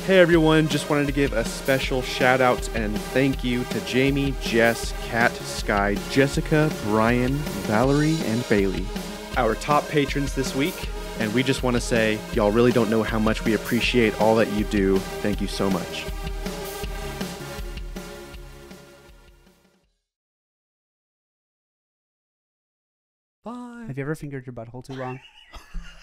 Speaker 6: Hey everyone, just wanted to give a special shout out and thank you to Jamie, Jess, Kat, Sky, Jessica, Brian, Valerie, and Bailey, our top patrons this week. And we just want to say, y'all really don't know how much we appreciate all that you do. Thank you so much.
Speaker 2: Bye.
Speaker 1: Have you ever fingered your butthole too long?